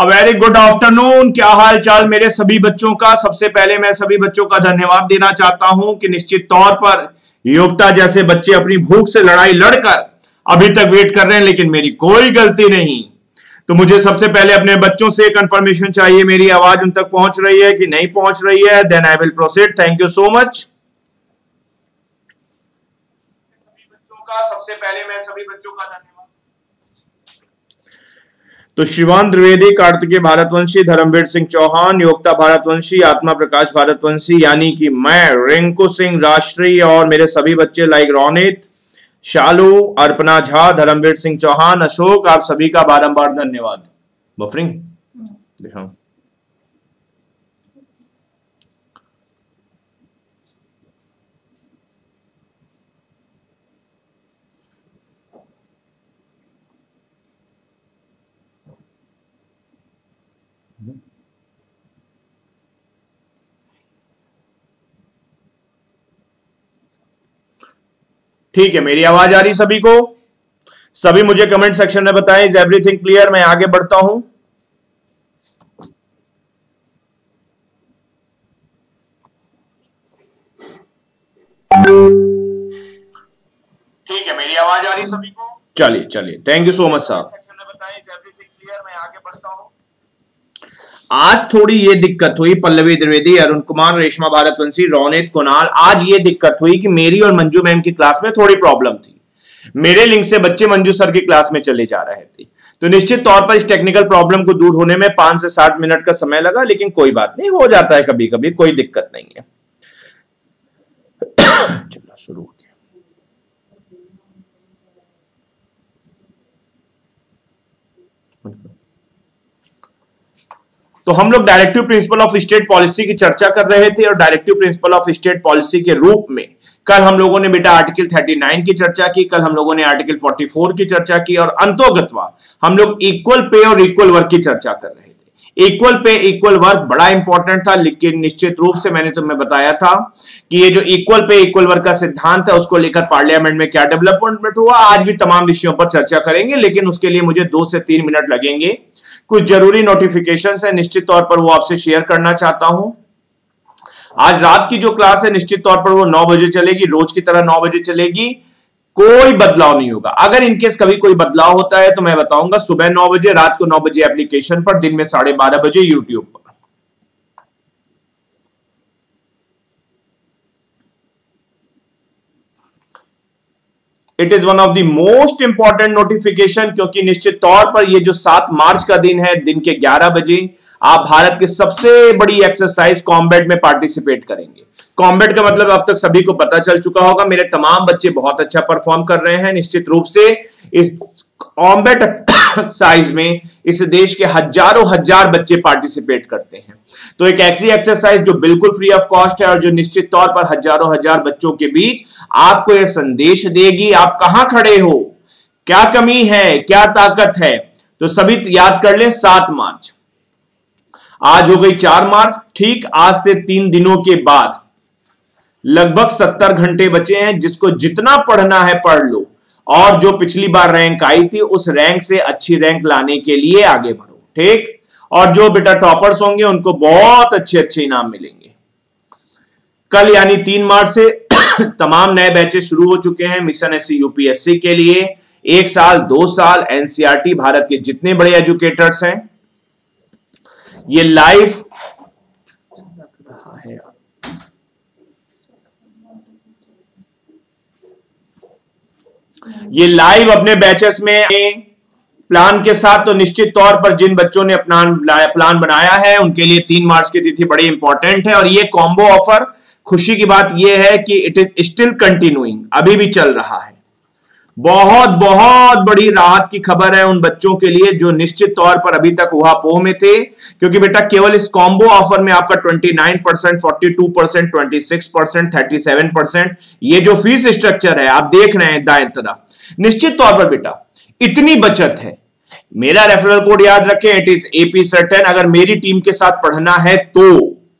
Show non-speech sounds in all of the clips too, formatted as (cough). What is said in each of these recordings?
अ very good afternoon क्या हाल चाल मेरे सभी बच्चों का? सबसे पहले मैं सभी बच्चों का धन्यवाद देना चाहता हूँ कि निश्चित तौर पर योग्यता जैसे बच्चे अपनी भूख से लड़ाई लड़कर अभी तक वेट कर रहे हैं, लेकिन मेरी कोई गलती नहीं। तो मुझे सबसे पहले अपने बच्चों से कंफर्मेशन चाहिए। मेरी आवाज़ उन तक पहुँच रही है कि नहीं पहुँच रही है? Then I will proceed thank you so much बच्चों का, सबसे पहले मैं सभी बच्चों का धन्यवाद तो शिवान द्विवेदी कार्तिकी भारतवंशी धर्मवीर सिंह चौहान योगता भारतवंशी आत्मा प्रकाश भारतवंशी यानी कि मैं रिंकू सिंह राष्ट्रीय और मेरे सभी बच्चे लाइक रौनित शालू अर्पना झा धर्मवीर सिंह चौहान अशोक आप सभी का बारंबार धन्यवाद। बफरिंग। दिखाओ ठीक है मेरी आवाज़ आ रही सभी को? सभी मुझे कमेंट सेक्शन में बताएँ इज़ एवरीथिंग क्लियर मैं आगे बढ़ता हूँ। ठीक है मेरी आवाज़ आ रही सभी को? चलिए चलिए। थैंक यू सो मच साहब सेक्शन में बताएँ इज़ एवरीथिंग क्लियर मैं आगे बढ़ता हूँ। आज थोड़ी ये दिक्कत हुई, पल्लवी द्विवेदी, अरुण कुमार, रेशमा भारतवंशी रौनित कुणाल, आज ये दिक्कत हुई कि मेरी और मंजू मैम की क्लास में थोड़ी प्रॉब्लम थी। मेरे लिंक से बच्चे मंजू सर की क्लास में चले जा रहे थे। तो निश्चित तौर पर इस टेक्निकल प्रॉब्लम को दूर होने में पाँच से साठ मिनट का समय लगा, लेकिन कोई बात नहीं, हो जाता है कभी कभी कोई दिक्कत नहीं है। (coughs) चलो शुरू तो हम लोग directive principle of state policy की चर्चा कर रहे थे और directive principle of state policy के रूप में कल हम लोगों ने बेटा आर्टिकल 39 की चर्चा की, कल हम लोगों ने आर्टिकल 44 की चर्चा की और अंतोगतवा हम लोग इक्वल पे और इक्वल वर्क की चर्चा कर रहे थे। इक्वल पे इक्वल वर्क बड़ा इंपॉर्टेंट था, लेकिन निश्चित रूप से मैंने तुम्हें बताया था कि ये जो इक्वल पे इक्वल वर्क का सिद्धांत है, उसको लेकर पार्लियामेंट में क्या डेवलपमेंट हुआ, आज भी तमाम विषयों पर चर्चा करेंगे, लेकिन उसके लिए मुझे दो से तीन मिनट लगेंगे। कुछ ज़रूरी नोटिफिकेशन है, निश्चित तौर पर वो आपसे शेयर करना चाहता हूँ। आज रात की जो क्लास है, निश्चित तौर पर वो नौ बजे चलेगी, रोज की तरह नौ बजे चलेगी। कोई बदलाव नहीं होगा। अगर इनकेस कभी कोई बदलाव होता है तो मैं बताऊँगा, सुबह नौ बजे, रात को नौ बजे एप्लीकेशन पर, दिन में साढ़े बारह बजे यूट्यूब पर। It is one of the most important notification क्योंकि निश्चित तौर पर ये जो सात मार्च का दिन है, दिन के 11 बजे, आप भारत की सबसे बड़ी एक्सरसाइज कॉम्बेट में पार्टिसिपेट करेंगे। कॉम्बेट का मतलब अब तक सभी को पता चल चुका होगा, मेरे तमाम बच्चे बहुत अच्छा परफॉर्म कर रहे हैं, निश्चित रूप से इस कॉम्बेट एक्सरसाइज में इस देश के हज़ारों हज़ार बच्चे पार्टिसिपेट करते हैं। तो एक ऐसी एक्सरसाइज जो बिल्कुल फ्री ऑफ़ कॉस्ट है और जो निश्चित तौर पर हज़ारों हज़ार बच्चों के बीच आपको यह संदेश देगी, आप कहाँ खड़े हो? क्या कमी है? क्या ताकत है? तो सभी याद कर ले, सात मार्च। आज हो गई चार मार्च, ठीक आज से तीन दिनों के बाद। लगभग सत्तर घंटे बचे हैं, जिसको जितना पढ़ना है पढ़ लो। और जो पिछली बार रैंक आई थी, उस रैंक से अच्छी रैंक लाने के लिए आगे बढ़ो, ठीक? और जो बेटा टॉपर्स होंगे, उनको बहुत अच्छे अच्छे इनाम मिलेंगे। कल यानी तीन मार्च से (coughs) तमाम नए बैचेस शुरू हो चुके हैं मिशन एस यूपीएससी के लिए। एक साल, दो साल एनसीआरटी भारत के जितने बड़े एजुकेटर्स हैं, ये लाइव ये लाइव अपने बैचेस में प्लान के साथ तो निश्चित तौर पर जिन बच्चों ने अपना प्लान बनाया है, उनके लिए तीन मार्च की तिथि बड़ी इंपॉर्टेंट है और ये कॉम्बो ऑफ़र खुशी की बात यह है कि इट इज़ स्टिल कंटिन्यूइंग अभी भी चल रहा है। बहुत बहुत बड़ी राहत की खबर है उन बच्चों के लिए जो निश्चित तौर पर अभी तक वहाँ पोह में थे, क्योंकि बेटा केवल इस कॉम्बो ऑफ़र में आपका 29 percent forty two percent twenty six percent thirty seven percent ये जो फ़ीस स्ट्रक्चर है, आप देख रहे हैं दाएँ तरफ़। निश्चित तौर पर बेटा, इतनी बचत है। मेरा रेफरल कोड याद रखें इट इज़ एपी सर्टेन अगर मेरी टीम के साथ पढ़ना है तो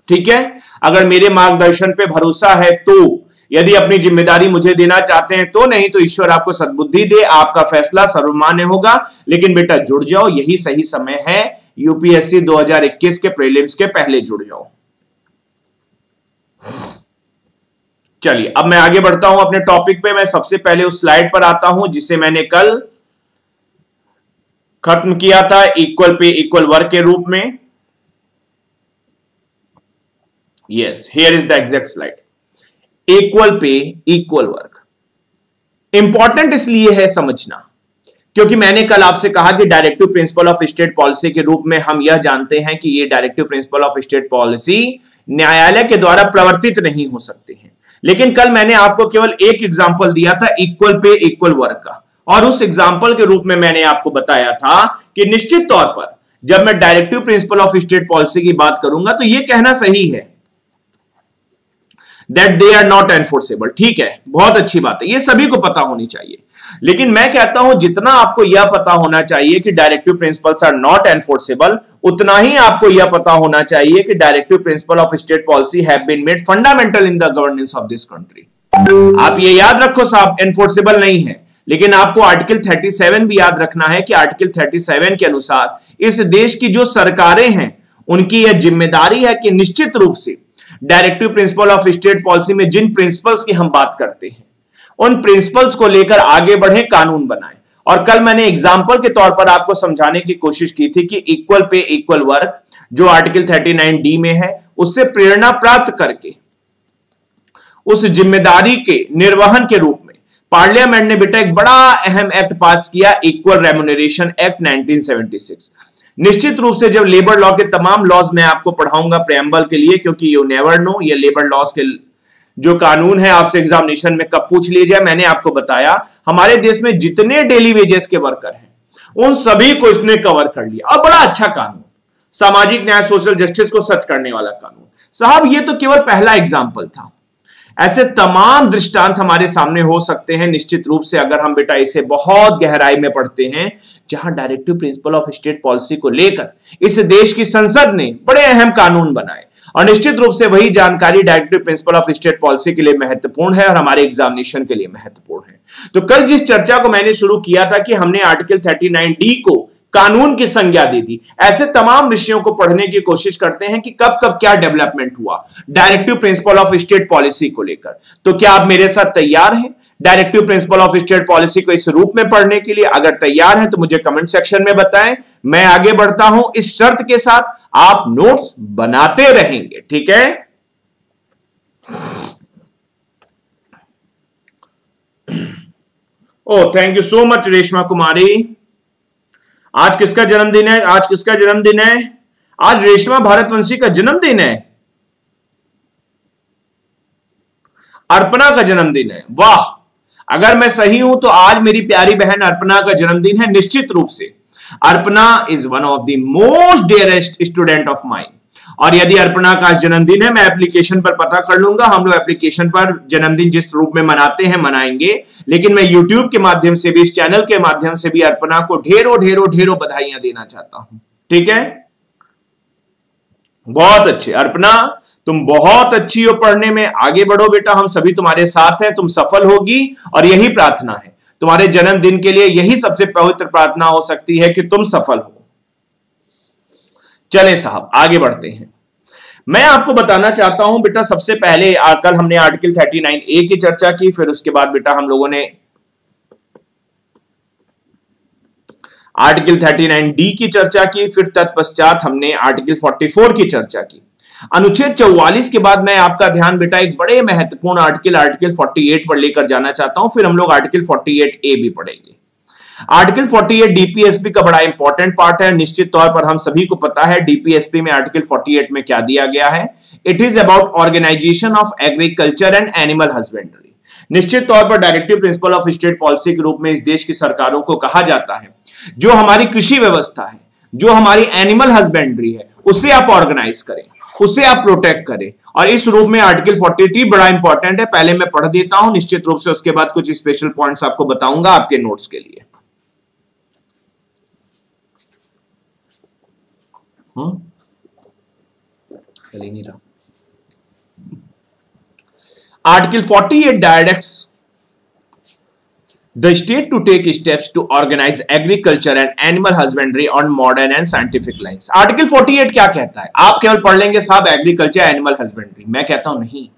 ठीक है? अगर मेरे मार्गदर्शन पे भरोसा है तो। यदि अपनी ज़िम्मेदारी मुझे देना चाहते हैं तो नहीं तो ईश्वर आपको सद्बुद्धि दे, आपका फैसला सर्वमान्य होगा। लेकिन बेटा, जुड़ जाओ, यही सही समय है। यूपीएससी 2021 के प्रीलिम्स के पहले जुड़ जाओ। चलिए, अब मैं आगे बढ़ता हूँ। अपने टॉपिक पे मैं सबसे पहले उस स्लाइड पर आता हूँ, जिसे मैंने कल खत्म किया था इक्वल पे इक्वल वर्क के रूप में। Yes here is the exact slide equal pay equal work important इसलिए है समझना, क्योंकि मैंने कल आपसे कहा कि directive principle of state policy के रूप में हम यह जानते हैं कि ये directive principle of state policy न्यायालय के द्वारा प्रवर्तित नहीं हो सकते हैं। लेकिन कल मैंने आपको केवल एक एग्ज़ाम्पल दिया था इक्वल पे इक्वल वर्क का। और उस एग्ज़ाम्पल के रूप में मैंने आपको बताया था कि निश्चित तौर पर जब मैं directive principle of state policy की बात करूँगा तो यह कहना सही है that they are not enforceable ठीक है? बहुत अच्छी बात है। ये सभी को पता होनी चाहिए। लेकिन मैं कहता हूँ, जितना आपको यह पता होना चाहिए कि directive principles are not enforceable उतना ही आपको यह पता होना चाहिए कि directive principle of state policy have been made fundamental in the governance of this country आप ये याद रखो साहब एनफोर्सेबल नहीं है। लेकिन आपको आर्टिकल 37 भी याद रखना है कि आर्टिकल 37 के अनुसार इस देश की जो सरकारें हैं, उनकी यह ज़िम्मेदारी है कि निश्चित रूप से directive principle of state policy में जिन प्रिंसिपल्स की हम बात करते हैं, उन प्रिंसिपल्स को लेकर आगे बढ़े, कानून बनाए। और कल मैंने एग्ज़ाम्पल के तौर पर आपको समझाने की कोशिश की थी कि इक्वल पे इक्वल वर्क जो आर्टिकल 39 डी में है, उससे प्रेरणा प्राप्त करके, उस ज़िम्मेदारी के निर्वहन के रूप में, पार्लियामेंट ने बेटा एक बड़ा अहम एक्ट पास किया इक्वल रेमुनरेशन एक्ट 1976 निश्चित रूप से जब लेबर लॉ के तमाम लॉज मैं आपको पढ़ाऊँगा प्रेम्बल के लिए, क्योंकि यू नेवर नो ये लेबर लॉज के जो कानून है, आपसे एग्जामिनेशन में कब पूछ लीजिए, मैंने आपको बताया। हमारे देश में जितने डेली वेजेस के वर्कर हैं, उन सभी को इसने कवर कर लिया। और बड़ा अच्छा कानून, सामाजिक न्याय सोशल जस्टिस को सच करने वाला कानून। साहब, ये तो केवल पहला एग्ज़ाम्पल था। ऐसे तमाम दृष्टांत हमारे सामने हो सकते हैं, निश्चित रूप से अगर हम बेटा इसे बहुत गहराई में पढ़ते हैं, जहाँ directive principle of state policy को लेकर इस देश की संसद ने बड़े अहम कानून बनाए। और निश्चित रूप से वही जानकारी directive principle of state policy के लिए महत्वपूर्ण है और हमारे एग्जामिनेशन के लिए महत्वपूर्ण है। तो कल जिस चर्चा को मैंने शुरू किया था कि हमने आर्टिकल 39 डी को कानून की संज्ञा दे दी। ऐसे तमाम विषयों को पढ़ने की कोशिश करते हैं कि कब कब क्या डेवलपमेंट हुआ directive principle of state policy को लेकर। तो क्या आप मेरे साथ तैयार हैं? Directive principle of state policy को इस रूप में पढ़ने के लिए अगर तैयार हैं तो मुझे कमेंट सेक्शन में बताएँ। मैं आगे बढ़ता हूँ इस शर्त के साथ। आप नोट्स बनाते रहेंगे, ठीक है? ओ thank you so much Reshma Kumari आज किसका जन्मदिन है? आज किसका जन्मदिन है? आज रेशमा भारतवंशी का जन्मदिन है। अर्पणा का जन्मदिन है। वाह! अगर मैं सही हूँ तो आज मेरी प्यारी बहन अर्पणा का जन्मदिन है, निश्चित रूप से। Arpana is one of the most dearest student of mind और यदि अर्पणा का जन्मदिन है, मैं एप्लीकेशन पर पता कर लूँगा। हम लोग एप्लीकेशन पर जन्मदिन जिस रूप में मनाते हैं, मनाएँगे। लेकिन मैं यूट्यूब के माध्यम से भी, इस चैनल के माध्यम से भी अर्पणा को ढेरों ढेरों ढेरों बधाइयाँ देना चाहता हूँ। ठीक है? बहुत अच्छे। अर्पणा, तुम बहुत अच्छी हो पढ़ने में। आगे बढ़ो बेटा। हम सभी तुम्हारे साथ हैं। तुम सफल होगी और यही प्रार्थना है। तुम्हारे जन्मदिन के लिए यही सबसे पवित्र प्रार्थना हो सकती है कि तुम सफल हो। चले साहब, आगे बढ़ते हैं। मैं आपको बताना चाहता हूँ, बेटा, सबसे पहले कल हमने आर्टिकल 39 ए की चर्चा की, फिर उसके बाद, बेटा, हम लोगों ने आर्टिकल 39 डी की चर्चा की, फिर तत्पश्चात हमने आर्टिकल 44 की चर्चा की। अनुच्छेद 44 के बाद मैं आपका ध्यान बेटा एक बड़े महत्वपूर्ण आर्टिकल आर्टिकल 48 पर लेकर जाना चाहता हूँ, फिर हम लोग आर्टिकल 48 ए भी पढ़ेंगे। आर्टिकल 48 डीपीएसपी का बड़ा इंपॉर्टेंट पार्ट है, निश्चित तौर पर हम सभी को पता है डीपीएसपी में आर्टिकल 48 में क्या दिया गया है। It is about organisation of agriculture and animal husbandry निश्चित तौर पर directive principle of state policy के रूप में इस देश की सरकारों को कहा जाता है। जो हमारी कृषि व्यवस्था है, जो हमारी एनिमल हस्बेंड्री है, उसे आप ऑर्गेनाइज करें। उसे आप प्रोटेक्ट करें। और इस रूप में आर्टिकल 48 बड़ा इंपॉर्टेंट है। पहले मैं पढ़ देता हूँ, निश्चित रूप से उसके बाद कुछ स्पेशल पॉइंट्स आपको बताऊँगा आपके नोट्स के लिए। चल ही नहीं रहा। Article 48 directs the state to take steps to organize agriculture and animal husbandry on modern and scientific lines. Article 48 क्या कहता है? आप केवल पढ़ लेंगे साहब एग्रीकल्चर एनिमल हस्बेंड्री मैं कहता हूँ नहीं।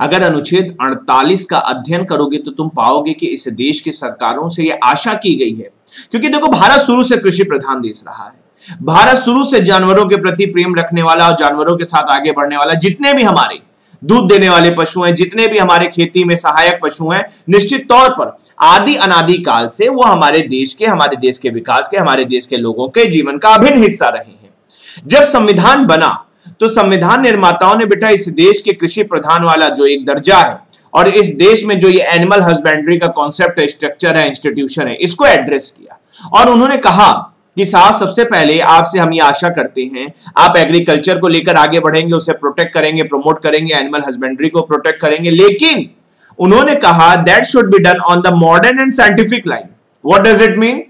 अगर अनुच्छेद 48 का अध्ययन करोगे तो तुम पाओगे कि इस देश की सरकारों से यह आशा की गई है। क्योंकि देखो, भारत शुरू से कृषि प्रधान देश रहा है। भारत शुरू से जानवरों के प्रति प्रेम रखने वाला और जानवरों के साथ आगे बढ़ने वाला जितने भी हमारे दूध देने वाले पशु हैं, जितने भी हमारे खेती में सहायक पशु हैं, निश्चित तौर पर आदि अनादि काल से वो हमारे देश के, हमारे देश के विकास के, हमारे देश के लोगों के जीवन का अभिन्न हिस्सा रहे हैं। जब संविधान बना तो संविधान निर्माताओं ने बेटा इस देश के कृषि प्रधान वाला जो एक दर्जा है, और इस देश में जो ये एनिमल हस्बेंड्री का कॉन्सेप्ट है स्ट्रक्चर है इंस्टीट्यूशन है, इसको एड्रेस किया। और उन्होंने कहा कि साहब, सबसे पहले आपसे हम ये आशा करते हैं, आप एग्रीकल्चर को लेकर आगे बढ़ेंगे, उसे प्रोटेक्ट करेंगे प्रमोट करेंगे एनिमल हस्बेंड्री को प्रोटेक्ट करेंगे, लेकिन उन्होंने कहा that should be done on the modern and scientific line what does it mean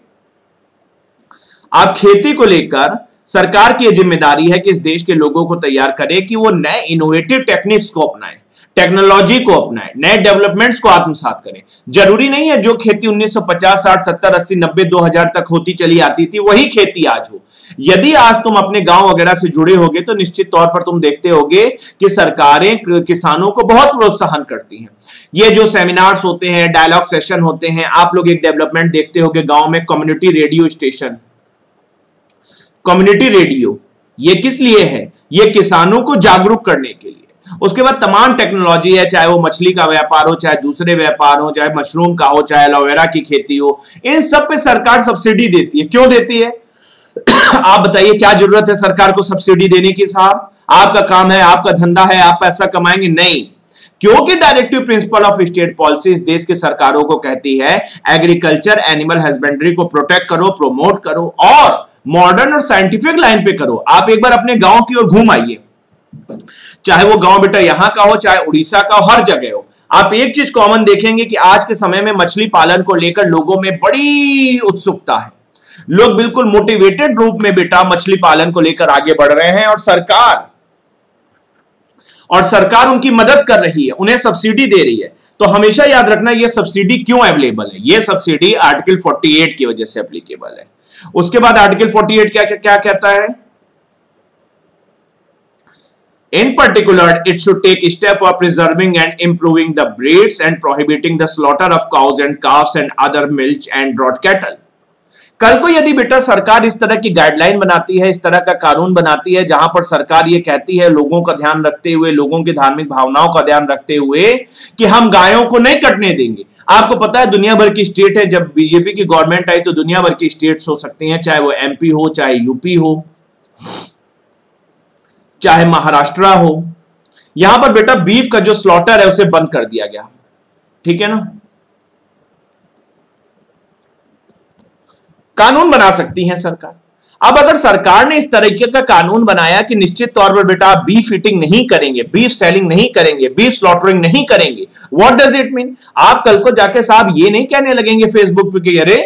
आप खेती को लेकर सरकार की ज़िम्मेदारी है कि इस देश के लोगों को तैयार करे कि वो नए इनोवेटिव टेक्निक्स को अपनाएँ टेक्नोलॉजी को अपनाएँ, नए डेवलपमेंट्स को आत्मसात करें। ज़रूरी नहीं है जो खेती 1950 60 70 80 90 2000 तक होती चली आती थी, वही खेती आज हो। यदि आज तुम अपने गाँव वगैरह से जुड़े होगे तो निश्चित तौर पर तुम देखते होगे कि सरकारें किसानों को बहुत प्रोत्साहन करती हैं। ये जो सेमिनार्स होते हैं डायलॉग सेशन होते हैं, आप लोग एक डेवलपमेंट देखते होगे गाँव में community radio station community radio, ये किस लिए है? ये किसानों को जागरूक करने के लिए। उसके बाद तमाम टेक्नोलॉजी है, चाहे वो मछली का व्यापार हो, चाहे दूसरे व्यापार हो, चाहे मशरूम का हो, चाहे एलोवेरा की खेती हो, इन सब पे सरकार सब्सिडी देती है। क्यों देती है? (coughs) आप बताइए, क्या ज़रूरत है सरकार को सब्सिडी देने की साहब? आपका काम है, आपका धंधा है, आप पैसा कमाएँगे? नहीं। क्योंकि directive principle of state policy देश की सरकारों को कहती है, एग्रीकल्चर, एनिमल हस्बेंड्री को प्रोटेक्ट करो, प्रोमोट करो, और मॉडर्न और साइंटिफिक लाइन पे करो। आप एक बार अपने गाँव की ओर घूम आइए। चाहे वो गाँव बेटा यहाँ का हो, चाहे उड़ीसा का हो, हर जगह हो। आप एक चीज़ कॉमन देखेंगे कि आज के समय में मछली पालन को लेकर लोगों में बड़ी उत्सुकता है। लोग बिल्कुल मोटिवेटेड रूप में बेटा मछली पालन को लेकर आगे बढ़ रहे हैं और सरकार और सरकार उनकी मदद कर रही है, उन्हें सब्सिडी दे रही है। तो हमेशा याद रखना यह सब्सिडी क्यों अवेलेबल है? यह सब्सिडी आर्टिकल 48 की वजह से एप्लीकेबल है। उसके बाद आर्टिकल 48 क्या क्या क्या कहता है? In particular it should take step for preserving and improving the breeds and prohibiting the slaughter of cows and calves and other milch and draught cattle कल को यदि बेटा सरकार इस तरह की गाइडलाइन बनाती है, इस तरह का कानून बनाती है, जहाँ पर सरकार ये कहती है, लोगों का ध्यान रखते हुए, लोगों की धार्मिक भावनाओं का ध्यान रखते हुए कि हम गायों को नहीं कटने देंगे। आपको पता है दुनिया भर की स्टेट है, जब बीजेपी की गवर्नमेंट आई तो दुनिया भर की स्टेट्स हो सकती हैं, चाहे वो एमपी हो, चाहे यूपी हो, चाहे महाराष्ट्र हो। यहाँ पर बेटा बीफ का जो स्लॉटर है, उसे बंद कर दिया गया। ठीक है ना? कानून बना सकती है सरकार। अब अगर सरकार ने इस तरीके का कानून बनाया कि निश्चित तौर पर बेटा आप बीफ ईटिंग नहीं करेंगे बीफ सेलिंग नहीं करेंगे बीफ स्लॉटरिंग नहीं करेंगे व्हाट डज इट मीन आप कल को जाके साहब ये नहीं कहने लगेंगे फेसबुक पे कि अरे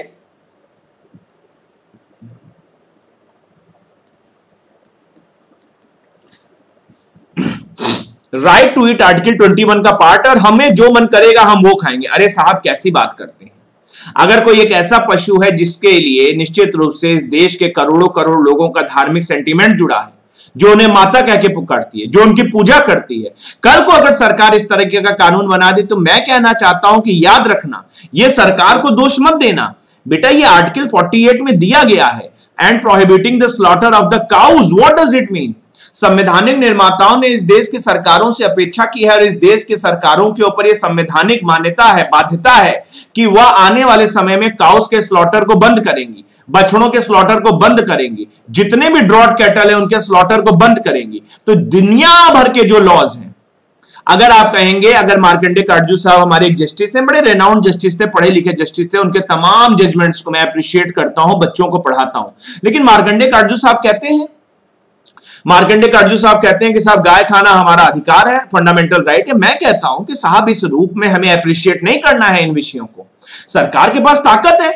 राइट टू इट आर्टिकल 21 का पार्ट और हमें जो मन करेगा हम वो खाएँगे। अरे साहब कैसी बात करते हैं। अगर कोई एक ऐसा पशु है जिसके लिए निश्चित रूप से इस देश के करोड़ों करोड़ लोगों का धार्मिक सेंटीमेंट जुड़ा है, जो उन्हें माता कह के पुकारती है, जो उनकी पूजा करती है, कल को अगर सरकार इस तरीके का कानून बना दे तो मैं कहना चाहता हूँ कि याद रखना यह सरकार को दोष मत देना। बेटा, ये आर्टिकल 48 में दिया गया है and prohibiting the slaughter of the cows what does it mean संवैधानिक निर्माताओं ने इस देश की सरकारों से अपेक्षा की है और इस देश की सरकारों के ऊपर यह संवैधानिक मान्यता है, बाध्यता है कि वह आने वाले समय में काउस के स्लॉटर को बंद करेंगी, बछड़ों के स्लॉटर को बंद करेंगी, जितने भी ड्रॉट कैटल है उनके स्लॉटर को बंद करेंगी। तो दुनिया भर के जो लॉज हैं, अगर आप कहेंगे, अगर मार्कंडे काटजू साहब हमारे एक जस्टिस हैं, बड़े रेनाउंड जस्टिस थे पढ़े लिखे जस्टिस थे, उनके तमाम जजमेंट्स को मैं अप्रिशिएट करता हूँ, बच्चों को पढ़ाता हूँ। लेकिन मार्कंडे काटजू साहब कहते हैं मार्कंडे काटजू साहब कहते हैं कि साहब, गाय खाना हमारा अधिकार है फंडामेंटल राइट है। मैं कहता हूँ कि साहब, इस रूप में हमें अप्रिशिएट नहीं करना है इन विषयों को। सरकार के पास ताकत है,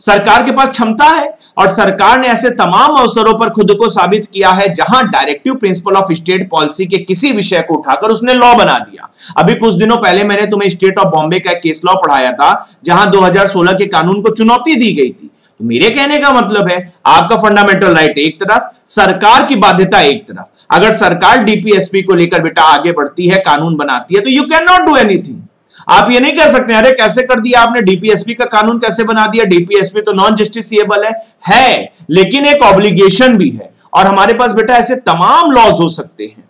सरकार के पास क्षमता है, और सरकार ने ऐसे तमाम अवसरों पर खुद को साबित किया है जहाँ directive principle of state policy के किसी विषय को उठाकर उसने लॉ बना दिया। अभी कुछ दिनों पहले मैंने तुम्हें स्टेट ऑफ़ बॉम्बे का केस लॉ पढ़ाया था, जहाँ 2016 के कानून को चुनौती दी गई थी। तो मेरे कहने का मतलब है, आपका फंडामेंटल राइट एक तरफ़, सरकार की बाध्यता एक तरफ़। अगर सरकार डीपीएसपी को लेकर बेटा आगे बढ़ती है, कानून बनाती है तो you can not do anything आप ये नहीं कह सकते, अरे कैसे कर दिया आपने? डीपीएसपी का कानून कैसे बना दिया? डीपीएसपी तो नॉन जस्टिसिएबल है है, लेकिन एक ऑब्लिगेशन भी है। और हमारे पास बेटा ऐसे तमाम लॉज हो सकते हैं।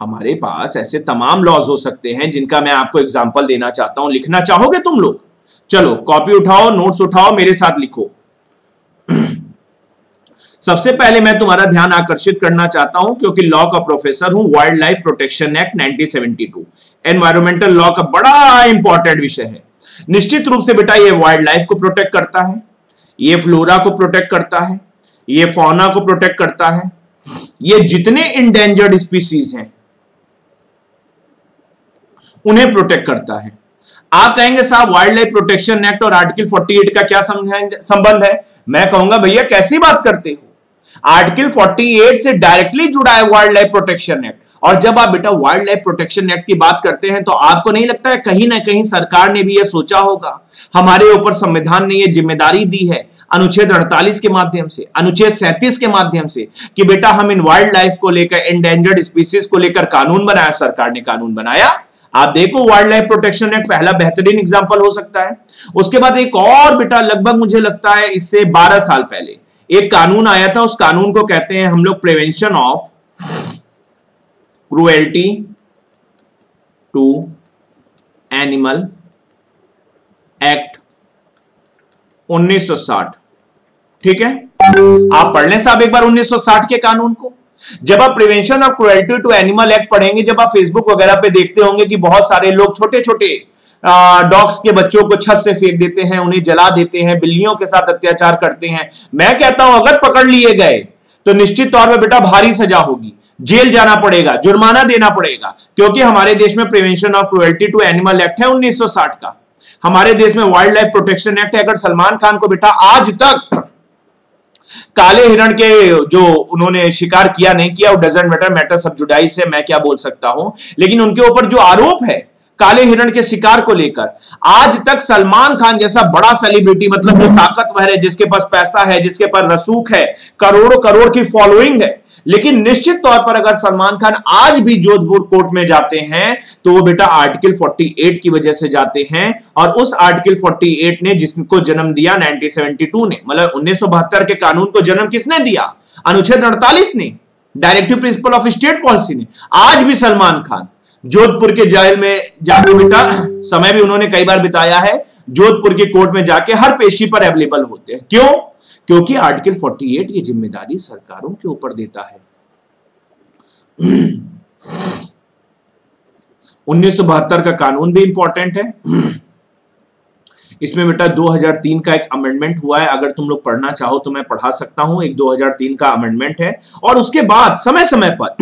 हमारे पास ऐसे तमाम लॉज हो सकते हैं जिनका मैं आपको एग्ज़ाम्पल देना चाहता हूँ। लिखना चाहोगे तुम लोग? चलो कॉपी उठाओ नोट्स उठाओ, मेरे साथ लिखो। सबसे पहले मैं तुम्हारा ध्यान आकर्षित करना चाहता हूँ, क्योंकि लॉ का प्रोफेसर हूँ wild life protection act 1972 environmental law का बड़ा इंपॉर्टेंट विषय है। निश्चित रूप से बेटा ये वाइल्ड लाइफ को प्रोटेक्ट करता है, ये फ्लोरा को प्रोटेक्ट करता है, ये फौना को प्रोटेक्ट करता है। ये जितने इंडेंजर्ड स्पीसीज हैं उन्हें प्रोटेक्ट करता है। आप कहेंगे, साहब वाइल्ड लाइफ प्रोटेक्शन एक्ट और आर्टिकल 48 का क्या संबंध है? मैं कहूँगा, भैया, कैसी बात करते हो? आर्टिकल 48 से डायरेक्टली जुड़ा है वाइल्ड लाइफ प्रोटेक्शन एक्ट और जब आप बेटा वाइल्ड लाइफ प्रोटेक्शन एक्ट की बात करते हैं तो आपको नहीं लगता है कहीं ना कहीं सरकार ने भी यह सोचा होगा? हमारे ऊपर संविधान ने यह ज़िम्मेदारी दी है अनुच्छेद 48 के माध्यम से, अनुच्छेद 37 के माध्यम से, कि बेटा हम इन वाइल्ड लाइफ को लेकर एंडेंजर्ड स्पीसीज को लेकर कानून बनाया, सरकार ने कानून बनाया आप देखो वाइल्ड लाइफ प्रोटेक्शन एक्ट पहला बेहतरीन एग्ज़ाम्पल हो सकता है। उसके बाद एक और बेटा, लगभग मुझे लगता है इससे 12 साल पहले, एक कानून आया था। उस कानून को कहते हैं हम लोग prevention of cruelty to animal act 1960 ठीक है? आप पढ़ लें साहब एक बार 1960 के कानून को। जब आप prevention of cruelty to animal act पढ़ेंगे, जब आप फेसबुक वगैरह पे देखते होंगे कि बहुत सारे लोग छोटे छोटे डॉग्स के बच्चों को छत से फेंक देते हैं, उन्हें जला देते हैं, बिल्लियों के साथ अत्याचार करते हैं। मैं कहता हूँ, अगर पकड़ लिए गए तो निश्चित तौर पर बेटा भारी सजा होगी। जेल जाना पड़ेगा, जुर्माना देना पड़ेगा, क्योंकि हमारे देश में prevention of cruelty to animal act है 1960 का। हमारे देश में वाइल्ड लाइफ प्रोटेक्शन एक्ट है। अगर सलमान खान को बेटा आज तक काले हिरण के जो उन्होंने शिकार किया, नहीं किया डजेंट मैटर मैटर सब जुडाई से मैं क्या बोल सकता हूँ? लेकिन उनके ऊपर जो आरोप है काले हिरण के शिकार को लेकर। आज तक सलमान खान जैसा बड़ा सेलिब्रिटी मतलब जो ताकतवर है, जिसके पास पैसा है, जिसके पास रसूख है, करोड़ों करोड़ की फॉलोइंग है, लेकिन निश्चित तौर पर अगर सलमान खान आज भी जोधपुर कोर्ट में जाते हैं तो वो बेटा आर्टिकल 48 की वजह से जाते हैं, और उस आर्टिकल 48 ने जिसको जन्म दिया 1972 ने मतलब उन्नीस सौ बहत्तर के कानून को जन्म किसने दिया? अनुच्छेद अड़तालीस ने directive principle of state policy ने। आज भी सलमान खान। जोधपुर के जेल में जाके बेटा समय भी उन्होंने कई बार बिताया है। जोधपुर के कोर्ट में जाके हर पेशी पर अवेलेबल होते हैं। क्यों? क्योंकि आर्टिकल 48 ये ज़िम्मेदारी सरकारों के ऊपर देता है। उन्नीस का कानून भी इंपॉर्टेंट है। इसमें बेटा 2003 का एक अमेंडमेंट हुआ है। अगर तुम लोग पढ़ना चाहो तो मैं पढ़ा सकता हूँ। एक 2003 का अमेंडमेंट है। और उसके बाद समय समय पर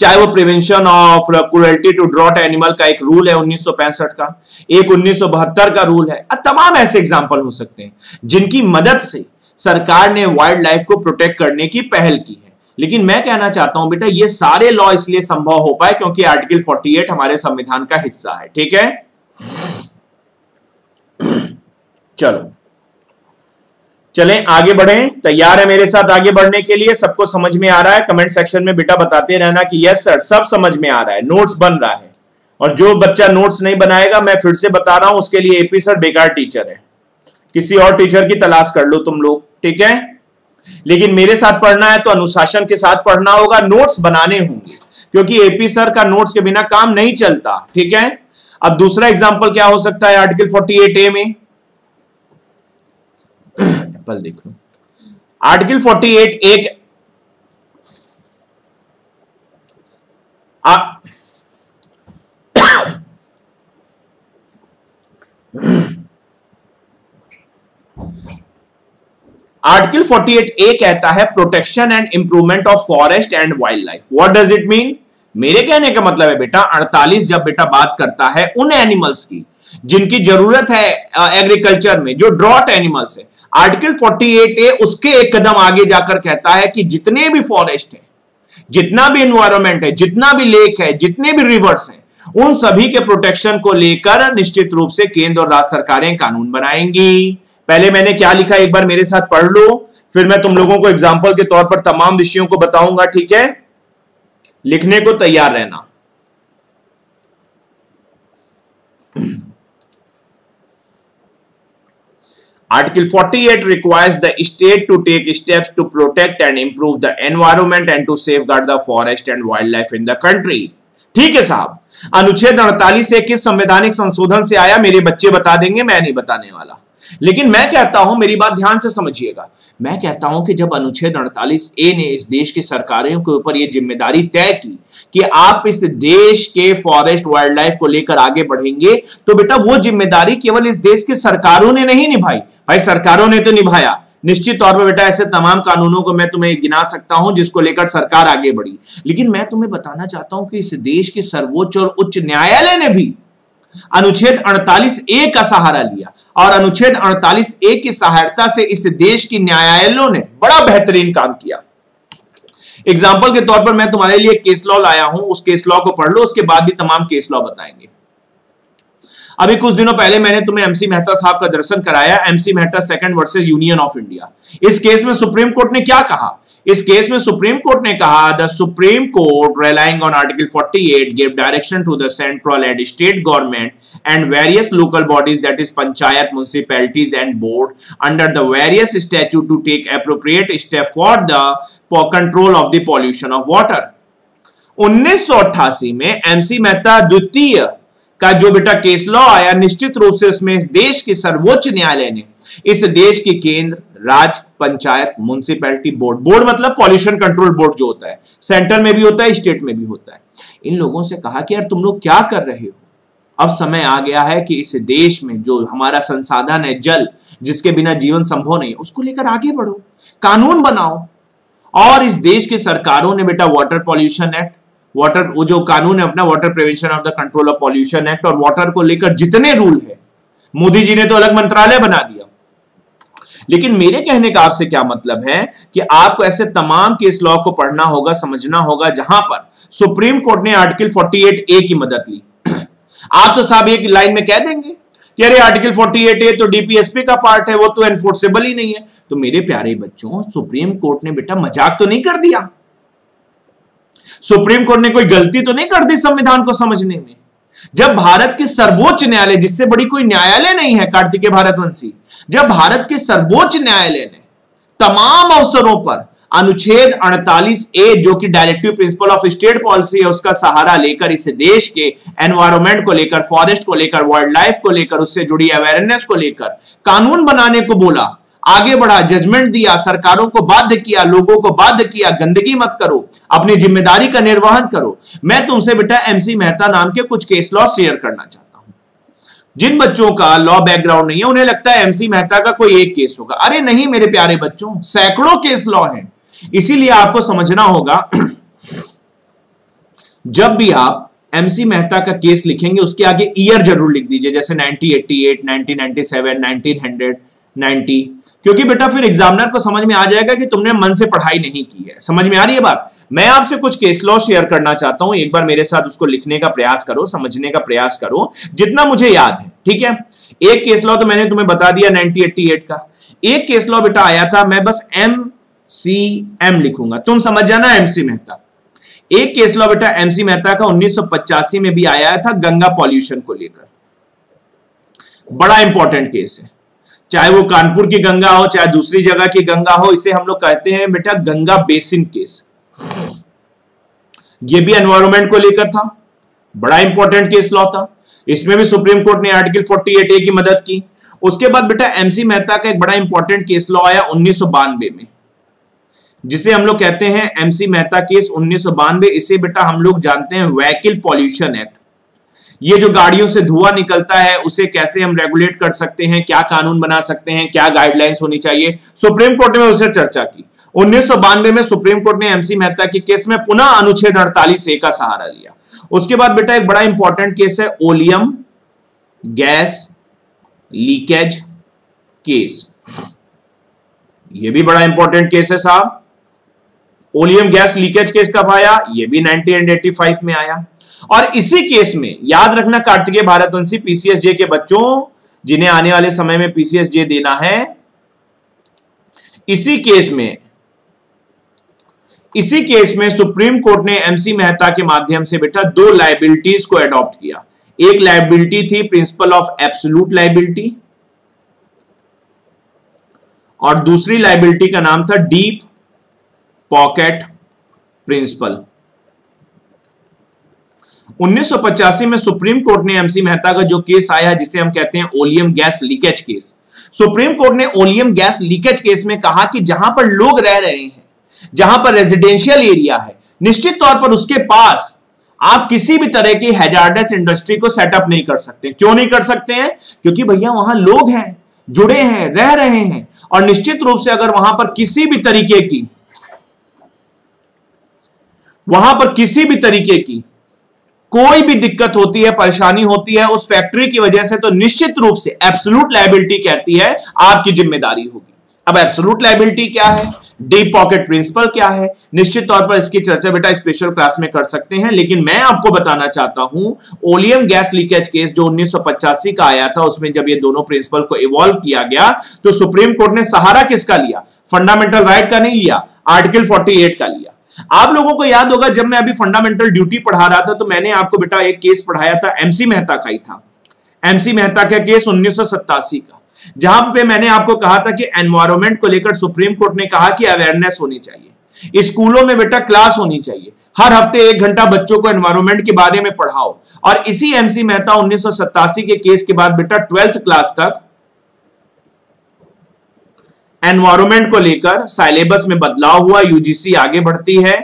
चाहे वो prevention of cruelty to draught animal का एक रूल है 1965 का, एक 1972 का रूल है। तमाम ऐसे एग्ज़ाम्पल हो सकते हैं, जिनकी मदद से सरकार ने वाइल्ड लाइफ को प्रोटेक्ट करने की पहल की है। लेकिन मैं कहना चाहता हूँ, बेटा, ये सारे लॉ इसलिए संभव हो पाए क्योंकि आर्टिकल 48 हमारे संविधान का हिस्सा है, ठीक है? चलो। चलें, आगे बढ़ें। तैयार है मेरे साथ आगे बढ़ने के लिए। सबको समझ में आ रहा है? कमेंट सेक्शन में बेटा बताते रहना कि यस सर सब समझ में आ रहा है। नोट्स बन रहा है। और जो बच्चा नोट्स नहीं बनाएगा, मैं फिर से बता रहा हूँ, उसके लिए एपी सर बेकार टीचर है। किसी और टीचर की तलाश कर लो तुम लोग, ठीक है? लेकिन मेरे साथ पढ़ना है तो अनुशासन के साथ पढ़ना होगा नोट्स बनाने होंगे। क्योंकि एपी सर का नोट्स के बिना काम नहीं चलता, ठीक है? अब दूसरा एग्ज़ाम्पल क्या हो सकता है? आर्टिकल 48 ए में। एप्पल देख लो। आर्टिकल 48 एक आर्टिकल 48 ए कहता है protection and improvement of forest and wild life what does it mean मेरे कहने का मतलब है बेटा 48 जब बेटा बात करता है उन एनिमल्स की, जिनकी ज़रूरत है एग्रीकल्चर में, जो ड्रॉट एनिमल्स है आर्टिकल 48 ए उसके एक कदम आगे जाकर कहता है कि जितने भी फॉरेस्ट है, जितना भी इन्वायरमेंट है, जितना भी लेक है, जितने भी रिवर्स हैं, उन सभी के प्रोटेक्शन को लेकर निश्चित रूप से केंद्र और राज्य सरकारें कानून बनाएँगी। पहले मैंने क्या लिखा? एक बार मेरे साथ पढ़ लो, फिर मैं तुम लोगों को एग्ज़ाम्पल के तौर पर तमाम विषयों को बताऊँगा, ठीक है? लिखने को तैयार रहना। Article 48 requires the state to take steps to protect and improve the environment and to safeguard the forest and wild life in the country ठीक है साहब? अनुच्छेद अड़तालीस किस संवैधानिक संशोधन से आया? मेरे बच्चे बता देंगे, मैं नहीं बताने वाला। लेकिन मैं कहता हूँ, मेरी बात ध्यान से समझिएगा। मैं कहता हूँ कि जब अनुच्छेद अड़तालीस ए ने इस देश की सरकारों के ऊपर यह ज़िम्मेदारी तय की कि आप इस देश के फॉरेस्ट वाइल्ड लाइफ को लेकर आगे बढ़ेंगे तो बेटा वो ज़िम्मेदारी केवल इस देश की सरकारों ने नहीं निभाई। भाई, सरकारों ने तो निभाया। निश्चित तौर पर बेटा ऐसे तमाम कानूनों को मैं तुम्हें गिना सकता हूँ, जिसको लेकर सरकार आगे बढ़ी। लेकिन मैं तुम्हें बताना चाहता हूँ कि इस देश के सर्वोच्च और उच्च न्यायालय ने भी अनुच्छेद 48 ए का सहारा लिया और अनुच्छेद 48 ए की सहायता से इस देश की न्यायालयों ने बड़ा बेहतरीन काम किया। एग्ज़ाम्पल के तौर पर मैं तुम्हारे लिए केस लॉ लाया हूँ, उस केस लॉ को पढ़ लो, उसके बाद भी तमाम केस लॉ बताएँगे। अभी कुछ दिनों पहले मैंने तुम्हें एमसी मेहता साहब का दर्शन कराया MC Mehta second versus union of India इस केस में सुप्रीम कोर्ट ने क्या कहा? इस केस में सुप्रीम कोर्ट ने कहा the supreme court relying on article 48 give direction to the central and state government and various local bodies that is panchayat municipalities and board under the various statute to take appropriate step for the control of the pollution of water 1988 में MC Mehta द्वितीय का जो बेटा case law आया, निश्चित रूप से उसमें इस देश के सर्वोच्च न्यायालय ने इस देश के केंद्र राज्य पंचायत म्यूनसिपैलिटी बोर्ड बोर्ड मतलब पॉल्यूशन कंट्रोल बोर्ड जो होता है सेंटर में भी होता है स्टेट में भी होता है। इन लोगों से कहा कि यार तुम लोग क्या कर रहे हो? अब समय आ गया है कि इस देश में जो हमारा संसाधन है, जल, जिसके बिना जीवन संभव नहीं है उसको लेकर आगे बढ़ो, कानून बनाओ। और इस देश की सरकारों ने बेटा वाटर पॉल्यूशन एक्ट वाटर वो जो कानून है अपना water prevention of the control of pollution act और वाटर को लेकर जितने रूल है, मोदी जी ने तो अलग मंत्रालय बना दिया। लेकिन मेरे कहने का आपसे क्या मतलब है कि आपको ऐसे तमाम केस लॉ को पढ़ना होगा, समझना होगा, जहाँ पर सुप्रीम कोर्ट ने आर्टिकल 48 ए की मदद ली। (clears throat) आप तो साहब एक लाइन में कह देंगे कि अरे आर्टिकल 48 ए तो डीपीएसपी का पार्ट है, वो तो एनफोर्सेबल ही नहीं है। तो मेरे प्यारे बच्चों, सुप्रीम कोर्ट ने बेटा मज़ाक तो नहीं कर दिया। सुप्रीम कोर्ट ने कोई गलती तो नहीं कर दी संविधान को समझने में? जब भारत के सर्वोच्च न्यायालय, जिससे बड़ी कोई न्यायालय नहीं है, कार्तिकेय भारतवंशी, जब भारत के सर्वोच्च न्यायालय ने तमाम अवसरों पर अनुच्छेद 48 ए, जो कि directive principle of state policy है, उसका सहारा लेकर इसे देश के एनवायरमेंट को लेकर फॉरेस्ट को लेकर वाइल्ड लाइफ को लेकर, उससे जुड़ी अवेयरनेस को लेकर, कानून बनाने को बोला आगे बढ़ा जजमेंट दिया सरकारों को बाध्य किया लोगों को बाध्य किया गंदगी मत करो अपनी ज़िम्मेदारी का निर्वहन करो। मैं तुमसे बेटा एमसी मेहता नाम के कुछ केस लॉ शेयर करना चाहता हूँ। जिन बच्चों का लॉ बैकग्राउंड नहीं है उन्हें लगता है एमसी मेहता का कोई एक केस होगा। अरे नहीं मेरे प्यारे बच्चों सैकड़ों केस लॉ है। इसीलिए आपको समझना होगा (clears throat) जब भी आप एमसी मेहता का केस लिखेंगे उसके आगे ईयर ज़रूर लिख दीजिए जैसे 1988, 1997, 1900, 90 क्योंकि बेटा फिर एग्जामिनर को समझ में आ जाएगा कि तुमने मन से पढ़ाई नहीं की है। समझ में आ रही है बात? मैं आपसे कुछ केस लॉ शेयर करना चाहता हूँ। एक बार मेरे साथ उसको लिखने का प्रयास करो, समझने का प्रयास करो, जितना मुझे याद है, ठीक है? एक केस लॉ तो मैंने तुम्हें बता दिया 1988 का। एक केस लॉ बेटा आया था, मैं बस एम सी एम लिखूँगा। तुम समझ जाना एमसी मेहता। एक केस लॉ बेटा एमसी मेहता का उन्नीस सौ पचासी में भी आया था गंगा पॉल्यूशन को लेकर। बड़ा इंपॉर्टेंट केस है। चाहे वो कानपुर की गंगा हो, चाहे दूसरी जगह की गंगा हो, इसे हम लोग कहते हैं बेटा गंगा बेसिन केस। ये भी एनवायरमेंट को लेकर था, बड़ा इंपॉर्टेंट केस लॉ था। इसमें भी सुप्रीम कोर्ट ने आर्टिकल 48 ए की मदद की। उसके बाद बेटा एमसी मेहता का एक बड़ा इंपॉर्टेंट केस लॉ आया उन्नीस सौ बानवे में, जिसे हम लोग कहते हैं एमसी मेहता केस उन्नीस सौ बानवे। इसे बेटा हम लोग जानते हैं व्हीकल पॉल्यूशन एक्ट। ये जो गाड़ियों से धुआँ निकलता है, उसे कैसे हम रेगुलेट कर सकते हैं, क्या कानून बना सकते हैं, क्या गाइडलाइंस होनी चाहिए? सुप्रीम कोर्ट ने उसे चर्चा की। उन्नीस सौ बानवे में सुप्रीम कोर्ट ने एमसी मेहता के केस में पुनः अनुच्छेद अड़तालीस ए का सहारा लिया। उसके बाद बेटा एक बड़ा इंपॉर्टेंट केस है, ओलियम गैस लीकेज केस। यह भी बड़ा इंपॉर्टेंट केस है साहब। ओलियम गैस लीकेज केस कब आया? यह भी 1985 में आया। और इसी केस में याद रखना कार्तिकेय भारतवंशी पीसीएसजे के बच्चों, जिन्हें आने वाले समय में पीसीएसजे देना है। इसी केस में, इसी केस में सुप्रीम कोर्ट ने एमसी मेहता के माध्यम से बेटा दो लाइबिलिटीज को एडॉप्ट किया। एक लाइबिलिटी थी प्रिंसिपल ऑफ़ एब्सोलूट लाइबिलिटी और दूसरी लाइबिलिटी का नाम था डीप पॉकेट प्रिंसिपल 1985 में सुप्रीम कोर्ट ने एमसी मेहता का जो केस आया, जिसे हम कहते हैं oleum gas leakage case, supreme court ने ओलियम गैस लीकेज केस में कहा कि जहाँ पर लोग रह रहे हैं, जहाँ पर रेजिडेंशियल एरिया है, निश्चित तौर पर उसके पास आप किसी भी तरह की हैजार्डस इंडस्ट्री को सेटअप नहीं कर सकते। क्यों नहीं कर सकते हैं? क्योंकि भैया वहाँ लोग हैं, जुड़े हैं, रह रहे हैं, और निश्चित रूप से अगर वहाँ पर किसी भी तरीके की, वहाँ पर किसी भी तरीके की कोई भी दिक्कत होती है, परेशानी होती है, उस फैक्ट्री की वजह से तो निश्चित रूप से एब्सोलूट लाइबिलिटी कहती है, आपकी ज़िम्मेदारी होगी। अब एब्सोलूट लाइबिलिटी क्या है? डीप पॉकेट प्रिंसिपल क्या है? निश्चित तौर पर इसकी चर्चा बेटा स्पेशल क्लास में कर सकते हैं, लेकिन मैं आपको बताना चाहता हूँ, ओलियम गैस लीकेज केस जो 1985 का आया था, उसमें जब ये दोनों प्रिंसिपल को इवॉल्व किया गया तो सुप्रीम कोर्ट ने सहारा किसका लिया? फंडामेंटल राइट का नहीं लिया आर्टिकल 48 का लिया। आप लोगों को याद होगा, जब मैं अभी फंडामेंटल ड्यूटी पढ़ा रहा था तो मैंने आपको बेटा एक केस पढ़ाया था एमसी मेहता का ही था। एमसी मेहता का केस उन्नीस का, जहाँ पे मैंने आपको कहा था कि एनवायरमेंट को लेकर सुप्रीम कोर्ट ने कहा कि अवेयरनेस होनी चाहिए। स्कूलों में बेटा क्लास होनी चाहिए। हर हफ़्ते एक घंटा बच्चों को एनवायरमेंट के बारे में पढ़ाओ। और इसी एमसी मेहता उन्नीस के केस के बाद बेटा ट्वेल्थ क्लास तक एनवायरमेंट को लेकर साइलेबस में बदलाव हुआ यूजीसी आगे बढ़ती है